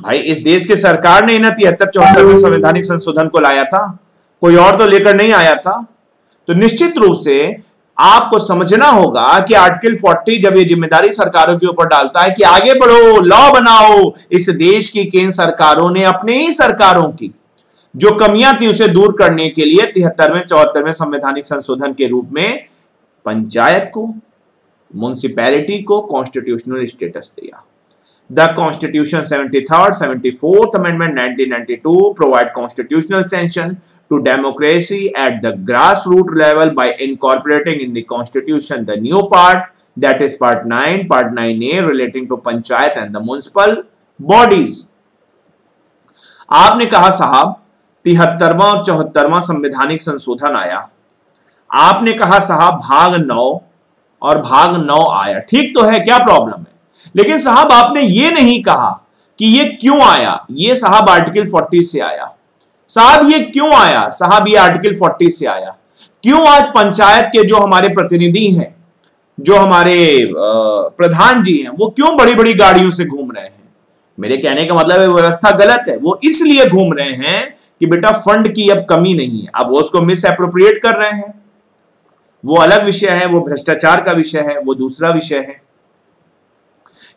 भाई इस देश की सरकार ने इन्हें तिहत्तर चौहत्तरवें संवैधानिक संशोधन को लाया था कोई और तो लेकर नहीं आया था। तो निश्चित रूप से आपको समझना होगा कि आर्टिकल 40 जब ये ज़िम्मेदारी सरकारों के ऊपर डालता है कि आगे बढ़ो लॉ बनाओ इस देश की केंद्र सरकारों ने अपने ही सरकारों की जो कमियाँ थी उसे दूर करने के लिए तिहत्तरवें चौहत्तरवें संवैधानिक संशोधन के रूप में पंचायत को म्यूनिसिपैलिटी को कॉन्स्टिट्यूशनल स्टेटस दिया। The Constitution 73rd, 74th Amendment 1992 provide constitutional sanction to democracy at the grassroots level by incorporating in the Constitution the new part that is part 9, part 9a relating to panchayat and the municipal bodies. आपने कहा साहब तिहत्तरवा और चौहत्तरवा संवैधानिक संशोधन आया आपने कहा साहब भाग नौ और भाग नौ आया ठीक तो है क्या प्रॉब्लम है लेकिन साहब आपने ये नहीं कहा कि ये क्यों आया ये साहब आर्टिकल 40 से आया साहब, ये क्यों आया? साहब, ये आर्टिकल 40 से आया। क्यों आज पंचायत के जो हमारे प्रतिनिधि हैं, जो हमारे प्रधान जी हैं, वो क्यों बड़ी बड़ी गाड़ियों से घूम रहे हैं? मेरे कहने का मतलब है व्यवस्था गलत है। वो इसलिए घूम रहे हैं कि बेटा फंड की अब कमी नहीं है। अब वो उसको मिस अप्रोप्रिएट कर रहे हैं। वो अलग विषय है, वो भ्रष्टाचार का विषय है, वो दूसरा विषय है।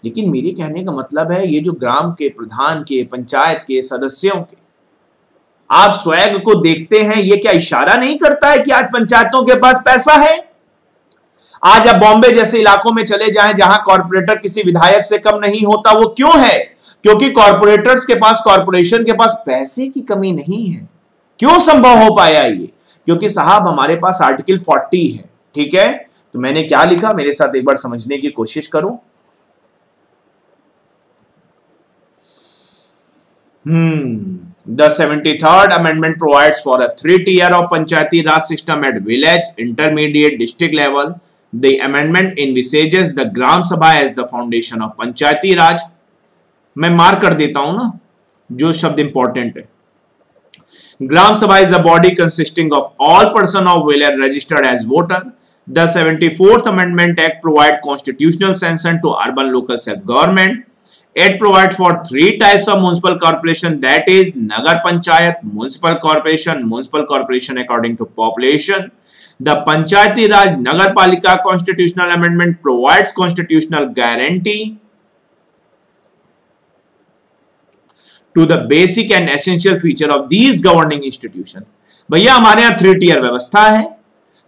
लेकिन मेरे कहने का मतलब है, ये जो ग्राम के, प्रधान के, पंचायत के सदस्यों के आप स्वैग को देखते हैं, ये क्या इशारा नहीं करता है कि आज पंचायतों के पास पैसा है? आज आप बॉम्बे जैसे इलाकों में चले जाएँ, जहाँ कॉरपोरेटर किसी विधायक से कम नहीं होता, वो क्यों है? क्योंकि कॉरपोरेटर्स के पास, कॉरपोरेशन के पास पैसे की कमी नहीं है। क्यों संभव हो पाया ये? क्योंकि साहब, हमारे पास आर्टिकल 40 है, ठीक है? तो मैंने क्या लिखा? मेरे साथ एक बार समझने की कोशिश करो। Hmm. The 73rd Amendment provides for a three-tier of Panchayati Raj system at village, intermediate, district level. The amendment envisages the Gram Sabha as the foundation of Panchayati Raj. मैं मार्क कर देता हूं ना जो शब्द इंपॉर्टेंट है Gram Sabha is a body consisting of all person of village registered as voter. The 74th Amendment Act provide constitutional sanction to urban local self-government. It provides for three types of municipal corporation that is Nagar Panchayat, Municipal Corporation, Municipal Corporation according to population. The Panchayati Raj Nagar Palika Constitutional Amendment provides constitutional guarantee to the basic and essential feature of these governing institution. भैया हमारे यहाँ three tier व्यवस्था है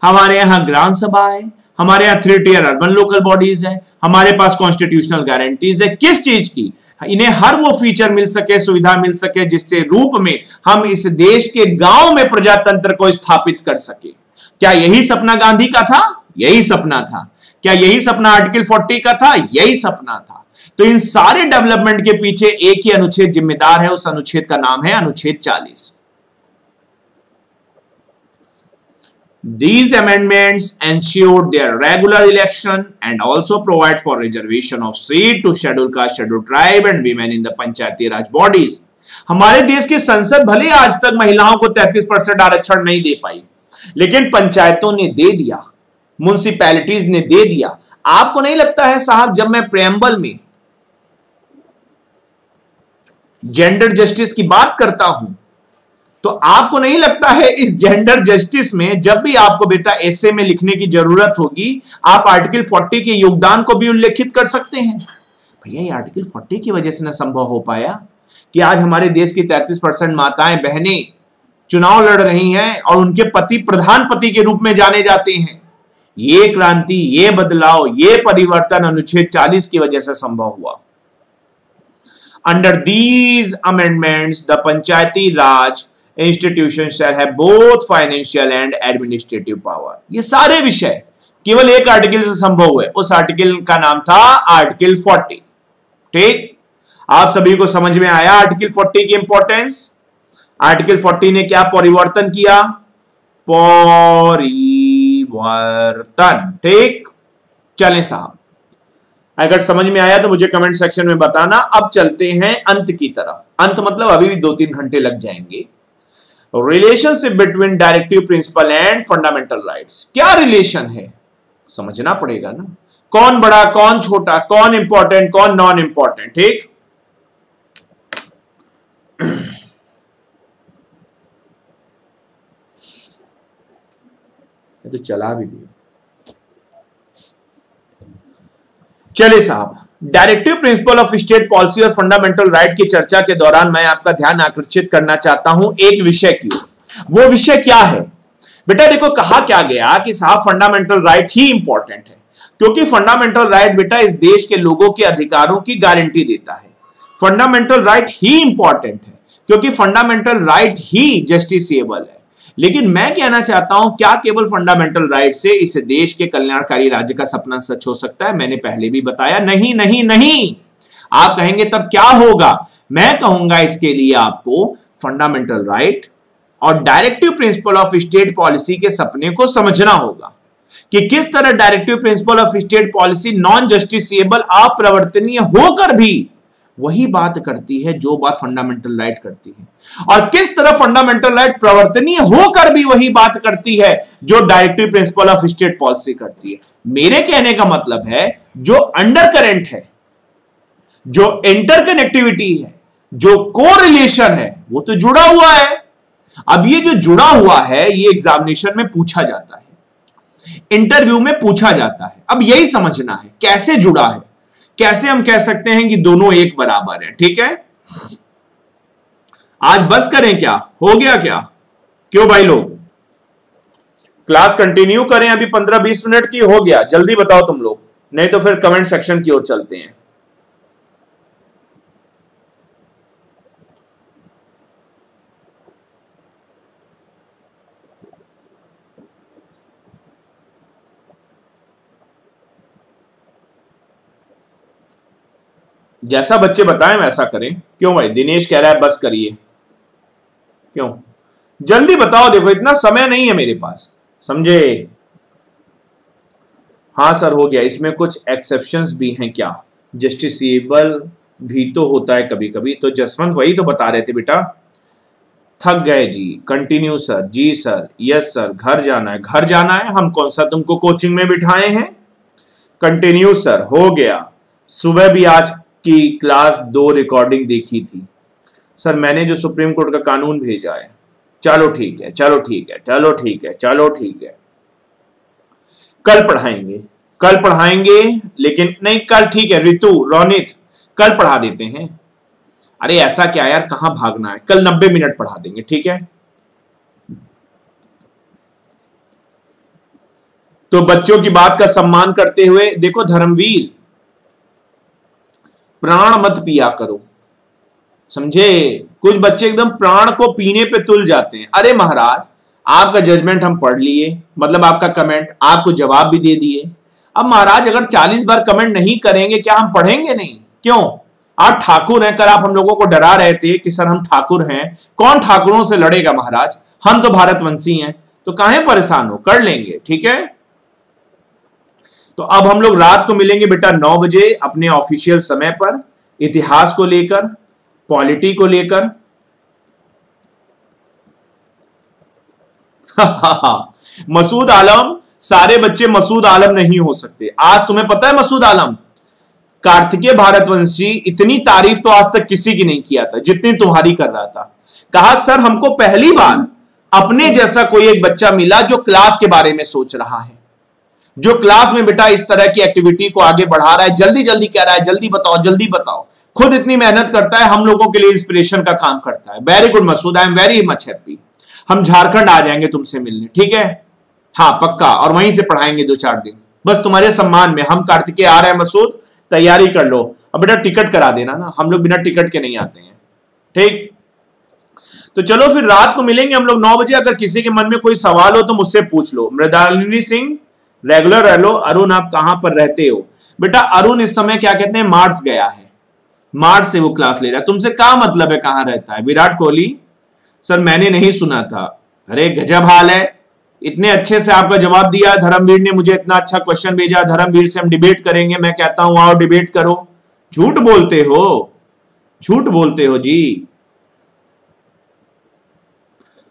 हमारे यहाँ ग्राम सभा है हमारे यहाँ three tier urban local bodies है, हमारे पास कॉन्स्टिट्यूशनल गारंटीज है। किस चीज़ की? इन्हें हर वो फीचर मिल सके, सुविधा मिल सके, जिससे रूप में हम इस देश के गाँव में प्रजातंत्र को स्थापित कर सके। क्या यही सपना गांधी का था? यही सपना था। क्या यही सपना आर्टिकल 40 का था? यही सपना था। तो इन सारे डेवलपमेंट के पीछे एक ही अनुच्छेद जिम्मेदार है, उस अनुच्छेद का नाम है अनुच्छेद 40 These amendments ensured their regular election and also provide for reservation of seat to scheduled caste, scheduled tribe and women in the Panchayati Raj bodies. हमारे देश की संसद भले आज तक महिलाओं को 33 परसेंट आरक्षण नहीं दे पाई लेकिन पंचायतों ने दे दिया म्यूनिसिपैलिटीज ने दे दिया आपको नहीं लगता है साहब जब मैं प्रेम्बल में जेंडर जस्टिस की बात करता हूँ तो आपको नहीं लगता है इस जेंडर जस्टिस में जब भी आपको बेटा ऐसे में लिखने की ज़रूरत होगी, आप आर्टिकल 40 के योगदान को भी उल्लेखित कर सकते हैं। भैया, ये आर्टिकल 40 की वजह से ना संभव हो पाया कि आज हमारे देश की 33 परसेंट माताएँ, बहनें चुनाव लड़ रही हैं और उनके पति, प्रधान पति के रूप में जाने जाते हैं। ये क्रांति, ये बदलाव, ये परिवर्तन अनुच्छेद 40 की वजह से संभव हुआ। Under these amendments the panchayati raj institution shall have both financial and administrative power ये सारे विषय केवल एक आर्टिकल से संभव हुए। उस आर्टिकल का नाम था आर्टिकल 40 ठीक? आप सभी को समझ में आया आर्टिकल 40 की इंपॉर्टेंस आर्टिकल 40 ने क्या परिवर्तन किया? परिवर्तन। ठीक? चलें साहब। अगर समझ में आया तो मुझे कमेंट सेक्शन में बताना। अब चलते हैं अंत की तरफ़। अंत मतलब अभी भी दो तीन घंटे लग जाएँगे। Relationship between directive principle and fundamental rights क्या रिलेशन है? समझना पड़ेगा ना। कौन बड़ा, कौन छोटा, कौन इंपॉर्टेंट कौन नॉन इंपॉर्टेंट ठीक तो चला भी दिया। चलिए साहब directive principle of state policy और फंडामेंटल राइट की चर्चा के दौरान मैं आपका ध्यान आकर्षित करना चाहता हूँ एक विषय की वो विषय क्या है? बेटा देखो, कहा क्या गया कि साहब फंडामेंटल राइट ही इंपॉर्टेंट है। क्योंकि फंडामेंटल राइट बेटा इस देश के लोगों के अधिकारों की गारंटी देता है। फंडामेंटल राइट ही इंपॉर्टेंट है। क्योंकि फंडामेंटल राइट ही जस्टिसिएबल है। लेकिन मैं कहना चाहता हूँ, क्या केवल फंडामेंटल राइट से इस देश के कल्याणकारी राज्य का सपना सच हो सकता है? मैंने पहले भी बताया, नहीं नहीं नहीं। आप कहेंगे, तब क्या होगा? मैं कहूँगा इसके लिए आपको फंडामेंटल राइट और directive principle of state policy के सपने को समझना होगा कि किस तरह directive principle of state policy non justiciable अप्रवर्तनीय होकर भी वही बात करती है, जो बात फंडामेंटल राइट करती है। और किस तरह फंडामेंटल राइट प्रवर्तनीय होकर भी वही बात करती है, जो directive principle of state policy करती है। मेरे कहने का मतलब है, जो अंडर करेंट है, जो इंटर कनेक्टिविटी है, जो को रिलेशन है, वो तो जुड़ा हुआ है। अब ये जो जुड़ा हुआ है, ये एग्जामिनेशन में पूछा जाता है। इंटरव्यू में पूछा जाता है। अब यही समझना है, कैसे जुड़ा है? कैसे हम कह सकते हैं कि दोनों एक बराबर है? ठीक है? आज बस करें क्या? हो गया क्या? क्यों भाई लोग? क्लास कंटिन्यू करें अभी पंद्रह बीस मिनट की, हो गया। जल्दी बताओ तुम लोग। नहीं तो फिर कमेंट सेक्शन की ओर चलते हैं। जैसा बच्चे बताएँ वैसा करें। क्यों भाई? दिनेश कह रहा है, बस करिए। क्यों? जल्दी बताओ, देखो, इतना समय नहीं है मेरे पास। समझे? हाँ सर, हो गया। इसमें कुछ एक्सेप्शंस भी हैं क्या? जस्टिसबल भी तो होता है कभी कभी तो जसवंत वही तो बता रहे थे बेटा। थक गए जी। Continue sir ji sir yes sir घर जाना है। घर जाना है? हम कौन सा तुमको कोचिंग में बिठाए हैं? कंटिन्यू सर हो गया। सुबह भी आज की क्लास दो रिकॉर्डिंग देखी थी। सर, मैंने जो सुप्रीम कोर्ट का कानून भेजा है। चलो ठीक है, चलो ठीक है, चलो ठीक है, चलो ठीक है। कल पढ़ाएँगे कल पढ़ाएँगे, लेकिन नहीं, कल ठीक है ऋतु रोनित, कल पढ़ा देते हैं। अरे, ऐसा क्या यार, कहाँ भागना है? कल नब्बे मिनट पढ़ा देंगे, ठीक है? तो बच्चों की बात का सम्मान करते हुए, देखो धर्मवीर प्राण मत पिया करो। समझे? कुछ बच्चे एकदम प्राण को पीने पे तुल जाते हैं। अरे महाराज, आपका जजमेंट हम पढ़ लिए मतलब आपका कमेंट आपको जवाब भी दे दिए। अब महाराज, अगर 40 बार कमेंट नहीं करेंगे, क्या हम पढ़ेंगे नहीं? क्यों? आप ठाकुर हैं, कल आप हम लोगों को डरा रहे थे कि सर हम ठाकुर हैं। कौन ठाकुरों से लड़ेगा महाराज? हम तो भारतवंशी हैं तो काहे परेशान हो? कर लेंगे, ठीक है? तो अब हम लोग रात को मिलेंगे बेटा नौ बजे अपने ऑफिशियल समय पर, इतिहास को लेकर, पॉलिटी को लेकर। (laughs) मसूद आलम, सारे बच्चे मसूद आलम नहीं हो सकते। आज तुम्हें पता है मसूद आलम? कार्तिकेय भारतवंशी इतनी तारीफ़ तो आज तक किसी की नहीं किया था, जितनी तुम्हारी कर रहा था। कहा, सर, हमको पहली बार अपने जैसा कोई एक बच्चा मिला जो क्लास के बारे में सोच रहा है। जो क्लास में बेटा इस तरह की एक्टिविटी को आगे बढ़ा रहा है, जल्दी जल्दी कह रहा है, जल्दी बताओ जल्दी बताओ। खुद इतनी मेहनत करता है, हम लोगों के लिए इंस्पिरेशन का काम करता है। Very good Masood I am very much happy हम झारखंड आ जाएँगे तुमसे मिलने, ठीक है? हाँ पक्का। और वहीं से पढ़ाएँगे दो चार दिन। बस तुम्हारे सम्मान में, हम कार्तिके आ रहे हैं मसूद तैयारी कर लो। अब बेटा टिकट करा देना ना। हम लोग बिना टिकट के नहीं आते हैं। ठीक? तो चलो फिर रात को मिलेंगे हम लोग नौ बजे। अगर किसी के मन में कोई सवाल हो तो मुझसे पूछ लो। मृदालिनी सिंह रेगुलर रह। लो अरुण, आप कहाँ पर रहते हो? बेटा, अरुण इस समय क्या कहते हैं? मार्स गया है। मार्स से वो क्लास ले रहा है। तुमसे क्या मतलब है? कहाँ रहता है? विराट कोहली? सर, मैंने नहीं सुना था। अरे, गजब हाल है। इतने अच्छे से आपका जवाब दिया। धर्मवीर ने मुझे इतना अच्छा क्वेश्चन भेजा। धर्मवीर से हम डिबेट करेंगे। मैं कहता हूँ, आओ डिबेट करो। झूठ बोलते हो? झूठ बोलते हो, जी।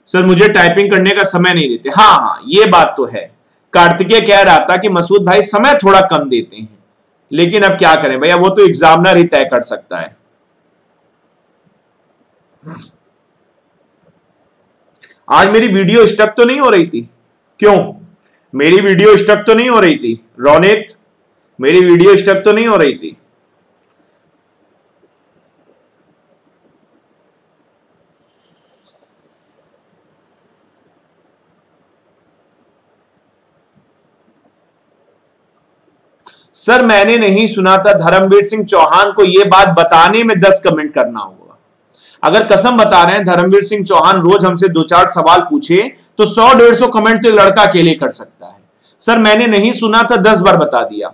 सर, मुझे टाइपिंग करने का समय नहीं देते। हाँ हाँ ये बात तो है। कार्तिकेय कह रहा था कि मसूद भाई समय थोड़ा कम देते हैं। लेकिन अब क्या करें भैया, वो तो एग्जामिनर ही तय कर सकता है। आज मेरी वीडियो स्टक तो नहीं हो रही थी। क्यों? मेरी वीडियो स्टक तो नहीं हो रही थी। रौनित, मेरी वीडियो स्टक तो नहीं हो रही थी। सर, मैंने नहीं सुना था धर्मवीर सिंह चौहान को यह बात बताने में दस कमेंट करना होगा। अगर कसम बता रहे हैं, धर्मवीर सिंह चौहान रोज हमसे दो चार सवाल पूछे तो सौ, डेढ़ सौ कमेंट तो लड़का अकेले कर सकता है। सर, मैंने नहीं सुना था, दस बार बता दिया।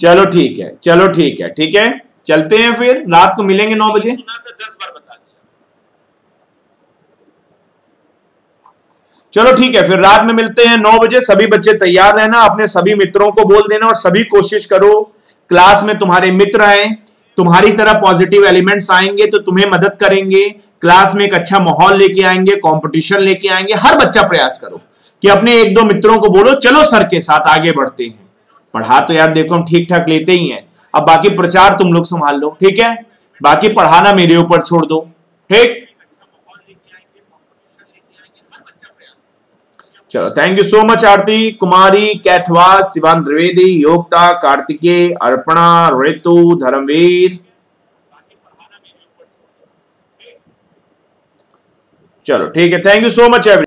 चलो ठीक है, चलो ठीक है ठीक है? चलते हैं फिर, रात को मिलेंगे नौ बजे। सुना था, दस बार चलो ठीक है, फिर रात में मिलते हैं नौ बजे, सभी बच्चे तैयार रहना, अपने सभी मित्रों को बोल देना और सभी कोशिश करो क्लास में तुम्हारे मित्र आए, तुम्हारी तरह पॉजिटिव एलिमेंट्स आएँगे तो तुम्हें मदद करेंगे, क्लास में एक अच्छा माहौल लेके आएँगे कंपटीशन लेके आएँगे, हर बच्चा प्रयास करो कि अपने एक दो मित्रों को बोलो, चलो सर के साथ आगे बढ़ते हैं। पढ़ा तो यार देखो, हम ठीक ठाक लेते ही हैं। अब बाकी प्रचार तुम लोग संभाल लो, ठीक है? बाकी पढ़ाना मेरे ऊपर छोड़ दो, ठीक? चलो thank you so much Aarti, Kumari Kaithwa Shivan Dwivedi Yogta Kartikeya, Arpana, Ritu, Dharmveer. चलो, ठीक है thank you so much every